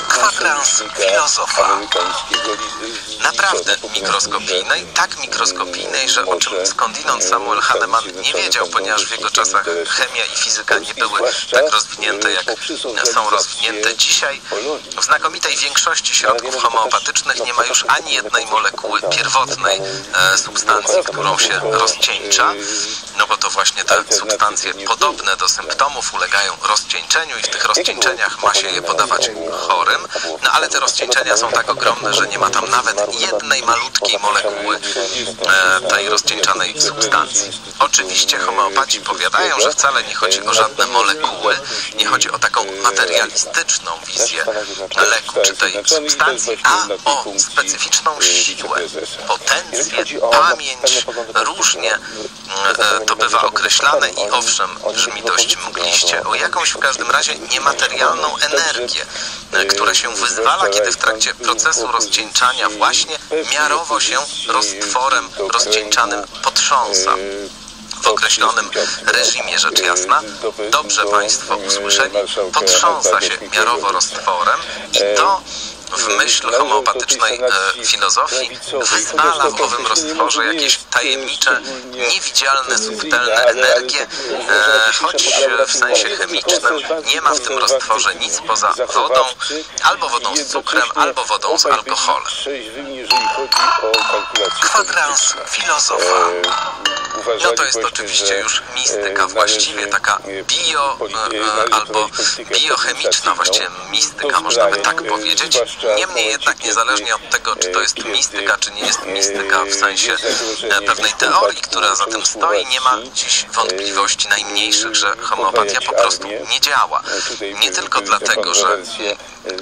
Kwadrans filozofa. Naprawdę mikroskopijnej, tak mikroskopijnej, że o czym skądinąd Samuel Hahnemann nie wiedział, ponieważ w jego czasach chemia i fizyka nie były tak rozwinięte, jak są rozwinięte dzisiaj. W znakomitej większości środków homeopatycznych nie ma już ani jednej molekuły pierwotnej e, substancji, którą się rozcieńcza, no bo to właśnie te substancje podobne do symptomów ulegają rozcieńczeniu i w tych rozcieńczeniach ma się je podawać chorym, no ale te rozcieńczenia są tak ogromne, że nie ma tam nawet jednej malutkiej molekuły e, tej rozcieńczanej substancji. Oczywiście homeopaci powiadają, że wcale nie chodzi o żadne molekuły, nie chodzi o taką materialistyczną wizję leku czy tej substancji, a o specyficzną siłę, potencję, pamięć, różnie e, to bywa określane i owszem, brzmi dość mgliście, o jakąś w każdym razie niematerialną energię, która się wyzwala, kiedy w trakcie procesu rozcieńczania właśnie miarowo się roztworem rozcieńczanym potrząsa. W określonym reżimie, rzecz jasna, dobrze Państwo usłyszeli, potrząsa się miarowo roztworem i to w myśl homeopatycznej e, filozofii wyzwala w owym roztworze jakieś tajemnicze, niewidzialne, subtelne energie, e, choć w sensie chemicznym nie ma w tym roztworze nic poza wodą, albo wodą z cukrem, albo wodą z alkoholem. Kwadrans filozofa. No to jest oczywiście już mistyka, właściwie taka bio e, albo biochemiczna, właściwie mistyka, można by tak powiedzieć. Niemniej jednak niezależnie od tego, czy to jest mistyka, czy nie jest mistyka w sensie e, pewnej teorii, która za tym stoi, nie ma dziś wątpliwości najmniejszych, że homeopatia po prostu nie działa. Nie tylko dlatego, że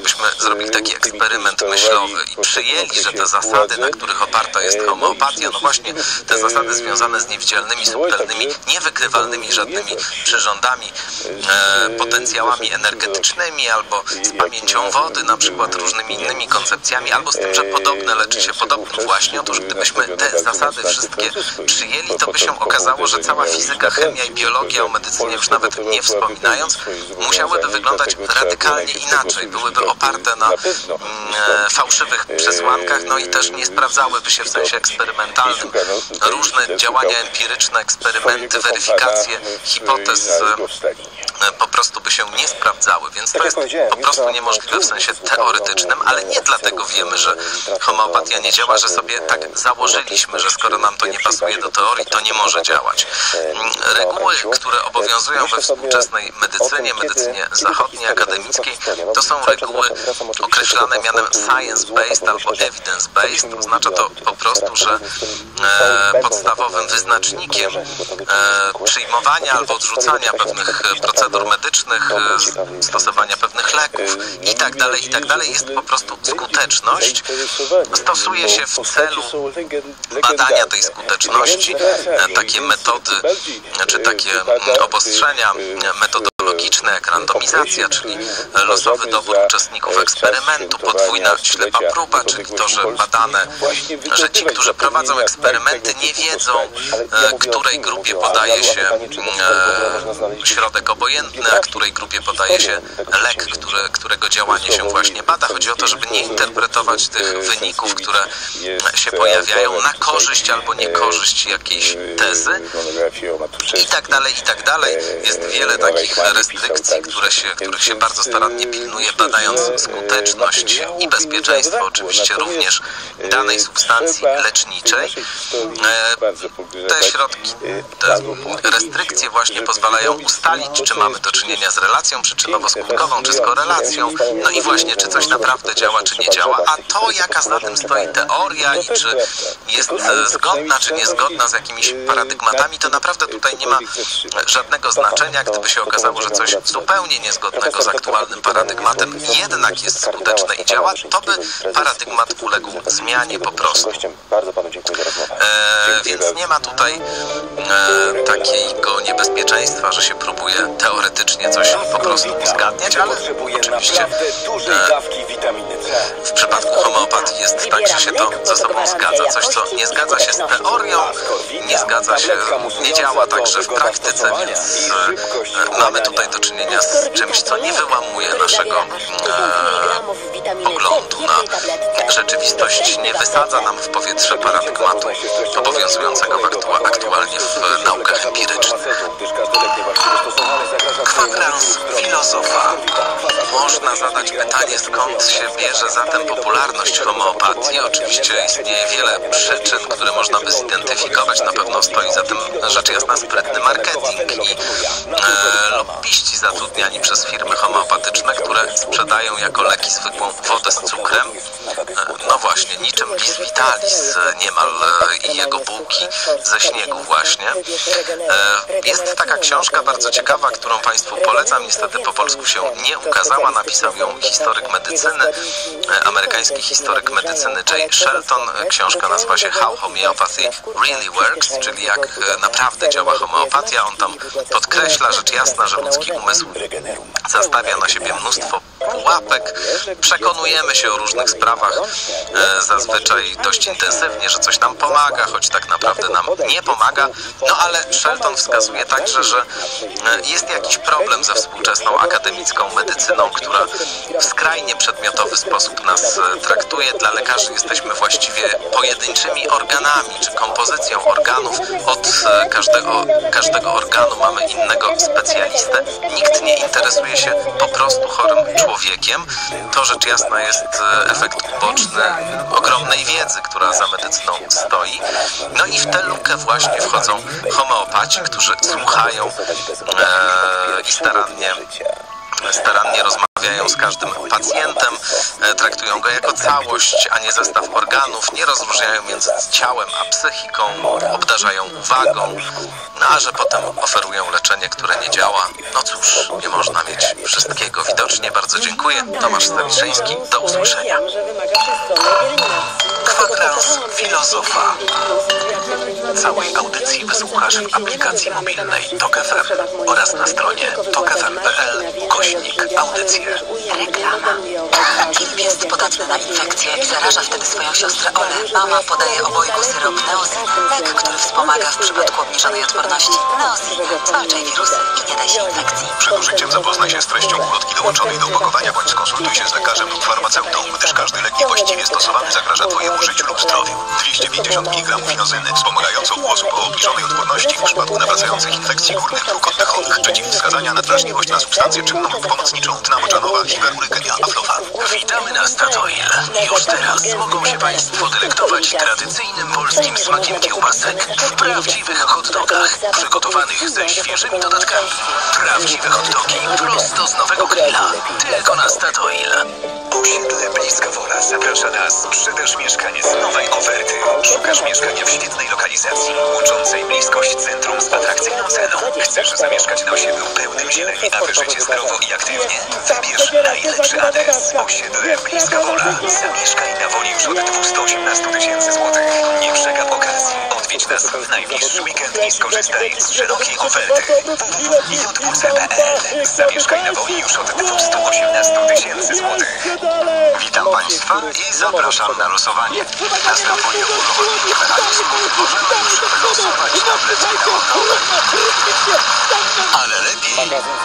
byśmy zrobili taki eksperyment myślowy i przyjęli, że te zasady, na których oparta jest homeopatia, no właśnie te zasady związane z niewidzialnymi, subtelnymi, niewykrywalnymi żadnymi przyrządami, e, potencjałami energetycznymi albo z pamięcią wody, na przykład różnymi innymi koncepcjami, albo z tym, że podobne leczy się podobnym właśnie. Otóż gdybyśmy te zasady wszystkie przyjęli, to by się okazało, że cała fizyka, chemia i biologia, o medycynie już nawet nie wspominając, musiałyby wyglądać radykalnie inaczej. Byłyby oparte na mm, e, fałszywych przesłankach, no i też nie sprawdzałyby się w sensie eksperymentalnym. Różne działania empiryczne, eksperymenty, weryfikacje hipotez po prostu by się nie sprawdzały, więc to jest po prostu niemożliwe w sensie teoretycznym, ale nie dlatego wiemy, że homeopatia nie działa, że sobie tak założyliśmy, że skoro nam to nie pasuje do teorii, to nie może działać. Reguły, które obowiązują we współczesnej medycynie, medycynie zachodniej, akademickiej, to są reguły określane mianem science-based albo evidence-based. Oznacza to po prostu, że e, podstawowym wyznacznikiem e, przyjmowania albo odrzucania pewnych procedur medycznych, e, stosowania pewnych leków i tak dalej, i tak dalej. Jest po prostu skuteczność. Stosuje się w celu badania tej skuteczności. Takie metody, czy takie obostrzenia metodologiczne jak randomizacja, czyli losowy dobór uczestników eksperymentu, podwójna ślepa próba, czyli to, że badane, że ci, którzy prowadzą eksperymenty nie wiedzą, której grupie podaje się środek obojętny, a której grupie podaje się lek, którego działanie się właśnie bada. Chodzi o to, żeby nie interpretować tych wyników, które się pojawiają na korzyść albo niekorzyść jakiejś tezy i tak dalej, i tak dalej. Jest wiele takich restrykcji, które się, których się bardzo starannie pilnuje, badając skuteczność i bezpieczeństwo oczywiście również danej substancji leczniczej. Te środki, te restrykcje właśnie pozwalają ustalić, czy mamy do czynienia z relacją przyczynowo-skutkową, czy z korelacją, no i właśnie, czy coś naprawdę działa, czy nie działa. A to, jaka za tym stoi teoria i czy jest zgodna, czy niezgodna z jakimiś paradygmatami, to naprawdę tutaj nie ma żadnego znaczenia. Gdyby się okazało, że coś zupełnie niezgodnego z aktualnym paradygmatem. Jednak jest skuteczne i działa, to by paradygmat uległ zmianie po prostu. E, więc nie ma tutaj e, takiego niebezpieczeństwa, że się próbuje teoretycznie coś po prostu uzgadniać, ale oczywiście e, w przypadku homeopatii jest tak, że się to ze sobą zgadza. Coś, co nie zgadza się z teorią, nie zgadza się, nie działa także w praktyce, więc mamy tutaj tutaj do czynienia z czymś, co nie wyłamuje naszego e, poglądu na rzeczywistość, nie wysadza nam w powietrze paradygmatu obowiązującego aktualnie w naukach empirycznych. Kwadrans filozofa. Można zadać pytanie, skąd się bierze zatem popularność homeopatii. Oczywiście istnieje wiele przyczyn, które można by zidentyfikować. Na pewno stoi za tym rzecz jasna sprytny marketing i e, zatrudniani przez firmy homeopatyczne, które sprzedają jako leki zwykłą wodę z cukrem. E, no właśnie, niczym Bis Vitalis niemal e, i jego bułki ze śniegu właśnie. E, jest taka książka bardzo ciekawa, którą Państwu polecam. Niestety po polsku się nie ukazała. Napisał ją historyk medycyny, e, amerykański historyk medycyny Jay Shelton. Książka nazywa się How Homeopathy Really Works, czyli jak naprawdę działa homeopatia. On tam podkreśla rzecz jasna, że ludzki umysł zastawia na siebie mnóstwo pułapek. Przekonujemy się o różnych sprawach zazwyczaj dość intensywnie, że coś nam pomaga, choć tak naprawdę nam nie pomaga. No ale Shelton wskazuje także, że e, jest jakiś problem ze współczesną akademicką medycyną, która w skrajnie przedmiotowy sposób nas e, traktuje. Dla lekarzy jesteśmy właściwie pojedynczymi organami, czy kompozycją organów. Od e, każdego, każdego organu mamy innego specjalistę. Nikt nie interesuje się po prostu chorym człowiekiem. To rzecz jasna jest efekt uboczny ogromnej wiedzy, która za medycyną stoi. No i w tę lukę właśnie wchodzą homeopaci, którzy słuchają e, i starannie starannie rozmawiają z każdym pacjentem, e, traktują go jako całość, a nie zestaw organów, nie rozróżniają między ciałem a psychiką, obdarzają uwagą, no a że potem oferują leczenie, które nie działa, no cóż, nie można mieć wszystkiego. Widocznie bardzo dziękuję. Tomasz Stawiszyński, do usłyszenia. Kwadrans filozofa. Całej audycji wysłuchasz w aplikacji mobilnej TOK FM oraz na stronie tokfm.pl ukośnik audycje. Reklama. Filip jest podatny na infekcję i zaraża wtedy swoją siostrę Olę. Mama podaje obojgu syrop Neozin, lek, który wspomaga w przypadku obniżonej odporności. Neozin. Zwalczaj wirusy i nie daj się infekcji. Przed użyciem zapoznaj się z treścią ulotki dołączonej do opakowania bądź skonsultuj się z lekarzem lub farmaceutą, gdyż każdy lek niewłaściwie stosowany zagraża Twojemu życiu lub zdrowiu. 250 mg finozyny wspomagającą u osób o obniżonej odporności w przypadku nawracających infekcji górnych dróg oddechowych. Przeciwwskazania na drażliwość na substancję czynną lub pomocniczą, tna moczanowa, hiperurykemia, aflofa. Witamy na Statoil. Już teraz mogą się Państwo delektować tradycyjnym polskim smakiem kiełbasek w prawdziwych hot dogach, przygotowanych ze świeżymi dodatkami. Prawdziwe hot dogi prosto z nowego grilla. Tylko na Statoil. Osiedle Bliska Wola zaprasza na sprzedaż mieszkania z nowej oferty. Szukasz mieszkania w świetnej lokalizacji, łączącej bliskość centrum z atrakcyjną ceną. Chcesz zamieszkać na osiedlu pełnym zieleni, a wyżycie zdrowo i aktywnie? Wybierz najlepszy adres. Osiedle Bliska Wola. Zamieszkaj na woli już od 218 tysięcy złotych. Nie przegap okazji. Odwiedź nas w najbliższy weekend i skorzystaj z szerokiej oferty. www.jwc.pl Zamieszkaj na woli już od 218 tysięcy złotych. Witam Państwa i zapraszam na losowanie. Ale lepiej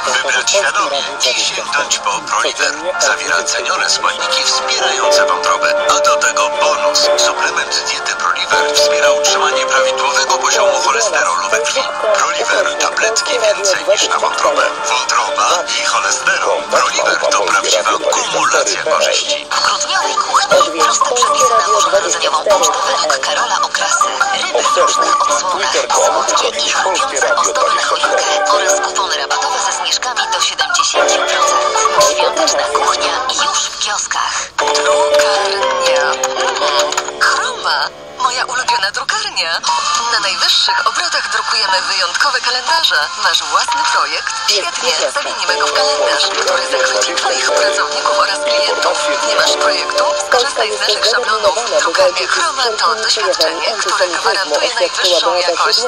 wybrać świadomie i sięgnąć po Proliver. Zawiera cenione składniki wspierające wątrobę. A do tego bonus. Suplement diety Proliver wspiera utrzymanie prawidłowego poziomu cholesterolu we krwi. Proliver tabletki więcej niż na wątrobę. Wątroba i cholesterol. Proliver to prawdziwa kumulacja korzyści. Grudniowej kuchni proste przepisy pocztę według Karola Okrasy. Ryby w różnych odsłonach, słodkie i chrupiące ozdoby na choinkę oraz kupony rabatowe ze zniżkami do 70%. Świąteczna kuchnia już w kioskach. Drukarnia. Chroma. Moja ulubiona drukarnia. Na najwyższych obrotach drukujemy wyjątkowe kalendarze. Masz własny projekt? Świetnie, zamienimy go w kalendarz, który zachwyci Twoich pracowników oraz klientów. Nie masz projektu? Skorzystaj z naszych szablonów. Drukarnia Chroma to doświadczenie, które gwarantuje najwyższą jakość.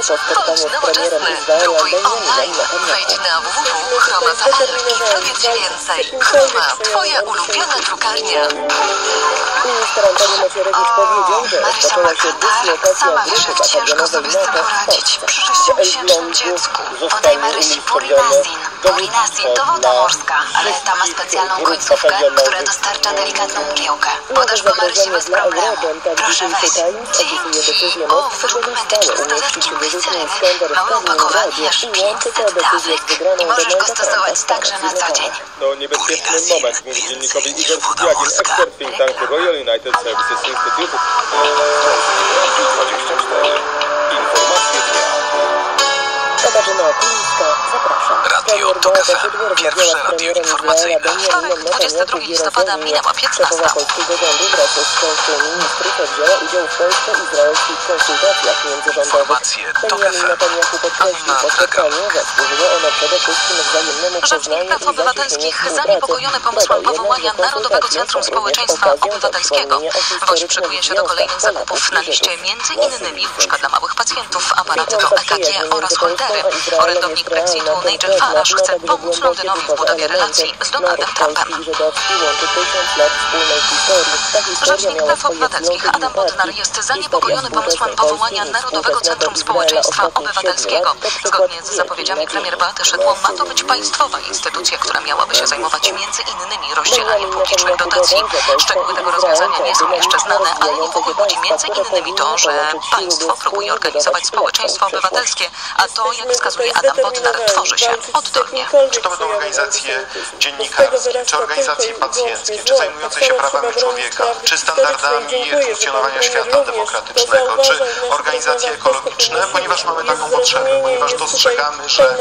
Bądź nowoczesny. Drukuj online. Wejdź na www.chroma.pl i dowiedz się więcej. Chroma, Twoja ulubiona drukarnia. Minister Antoni Macierewicz powiedział, że Katar. Sama wiesz, jak ciężko sobie z tym poradzić. Przy sześciomiesięcznym dziecku. Podaj Marysi Purinazin. Polinacji to woda morska, ale ta ma specjalną końcówkę, która dostarcza delikatną mgiełkę. Podaż wymarzi bez problemu. Proszę weź. Dzięki. O, wróg medyczny z dodatkiem gliceryny. Małe opakowanie aż 500 dawek. I możesz go stosować także na co dzień. To niebezpieczny moment, mówi dziennikowi Igor Kupiagin, ekspert think tanku Royal United Services Institute. 24. Informacje dnia. Katarzyna Opińska, zapraszam. Radio TOK FM. Pierwsze radio informacyjne. Wtorek, 22 listopada, minęła 15. polskiego rządu wraz z częścią ministrów oddziała udział w polsko-izraelskich konsultacjach międzyrządowych. Informacje TOK FM. Anna wzajemnemu Rzecznik Praw Obywatelskich zaniepokojony pomysłem powołania Narodowego Centrum Społeczeństwa Obywatelskiego. WOŚ szykuje się do kolejnych zakupów na liście innymi łóżka dla małych pacjentów, aparaty do EKG oraz holdery. Orędownik Brexitu Nigel Farage chce pomóc Londynowi w budowie relacji z Donaldem Trumpem. Rzecznik Praw Obywatelskich Adam Bodnar jest zaniepokojony pomysłem powołania Narodowego Centrum Społeczeństwa Obywatelskiego. Zgodnie z zapowiedziami premier Beaty Szydło ma to być państwowa instytucja, która miałaby się zajmować między innymi rozdzielaniem publicznych dotacji. Szczegóły tego rozwiązania nie są jeszcze znane, ale niepokój budzi między innymi to, że państwo próbuje organizować społeczeństwo obywatelskie, a to, jak wskazuje Adam Bodnar, tworzy się oddolnie. Czy to będą organizacje dziennikarskie, czy organizacje pacjenckie, czy zajmujące się prawami człowieka, czy standardami funkcjonowania świata demokratycznego, czy organizacje ekologiczne, ponieważ mamy taką potrzebę, ponieważ dostrzegamy, że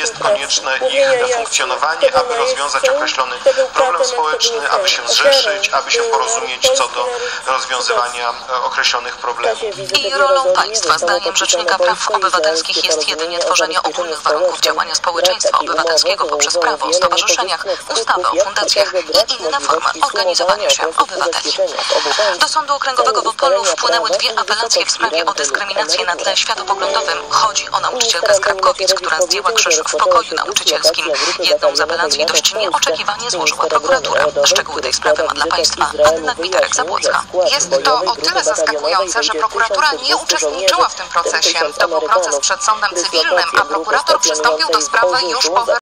jest konieczne ich funkcjonowanie, aby rozwiązać określony problem społeczny, aby się zrzeszyć, aby się porozumieć co do rozwiązywania określonych problemów. I rolą państwa, zdaniem Rzecznika Praw Obywatelskich, jest jedynie tworzenie ogólnych warunków działania społeczeństwa obywatelskiego poprzez prawo o stowarzyszeniach, ustawę o fundacjach i inne formy organizowania się obywateli. Do Sądu Okręgowego w Opolu wpłynęły dwie apelacje w sprawie o dyskryminację na tle światopoglądowym. Chodzi o nauczycielkę z Krapkowic, która zdjęła krzyż w pokoju nauczycielskim. Jedną z apelacji dość nieoczekiwanie złożyła prokuratura. Szczegóły tej sprawy ma dla Państwa Anna Witerek-Zabłocka. Jest to o tyle zaskakujące, że prokuratura nie uczestniczyła w tym procesie. To był proces przed sądem cywilnym, a prokurator przystąpił do sprawy już po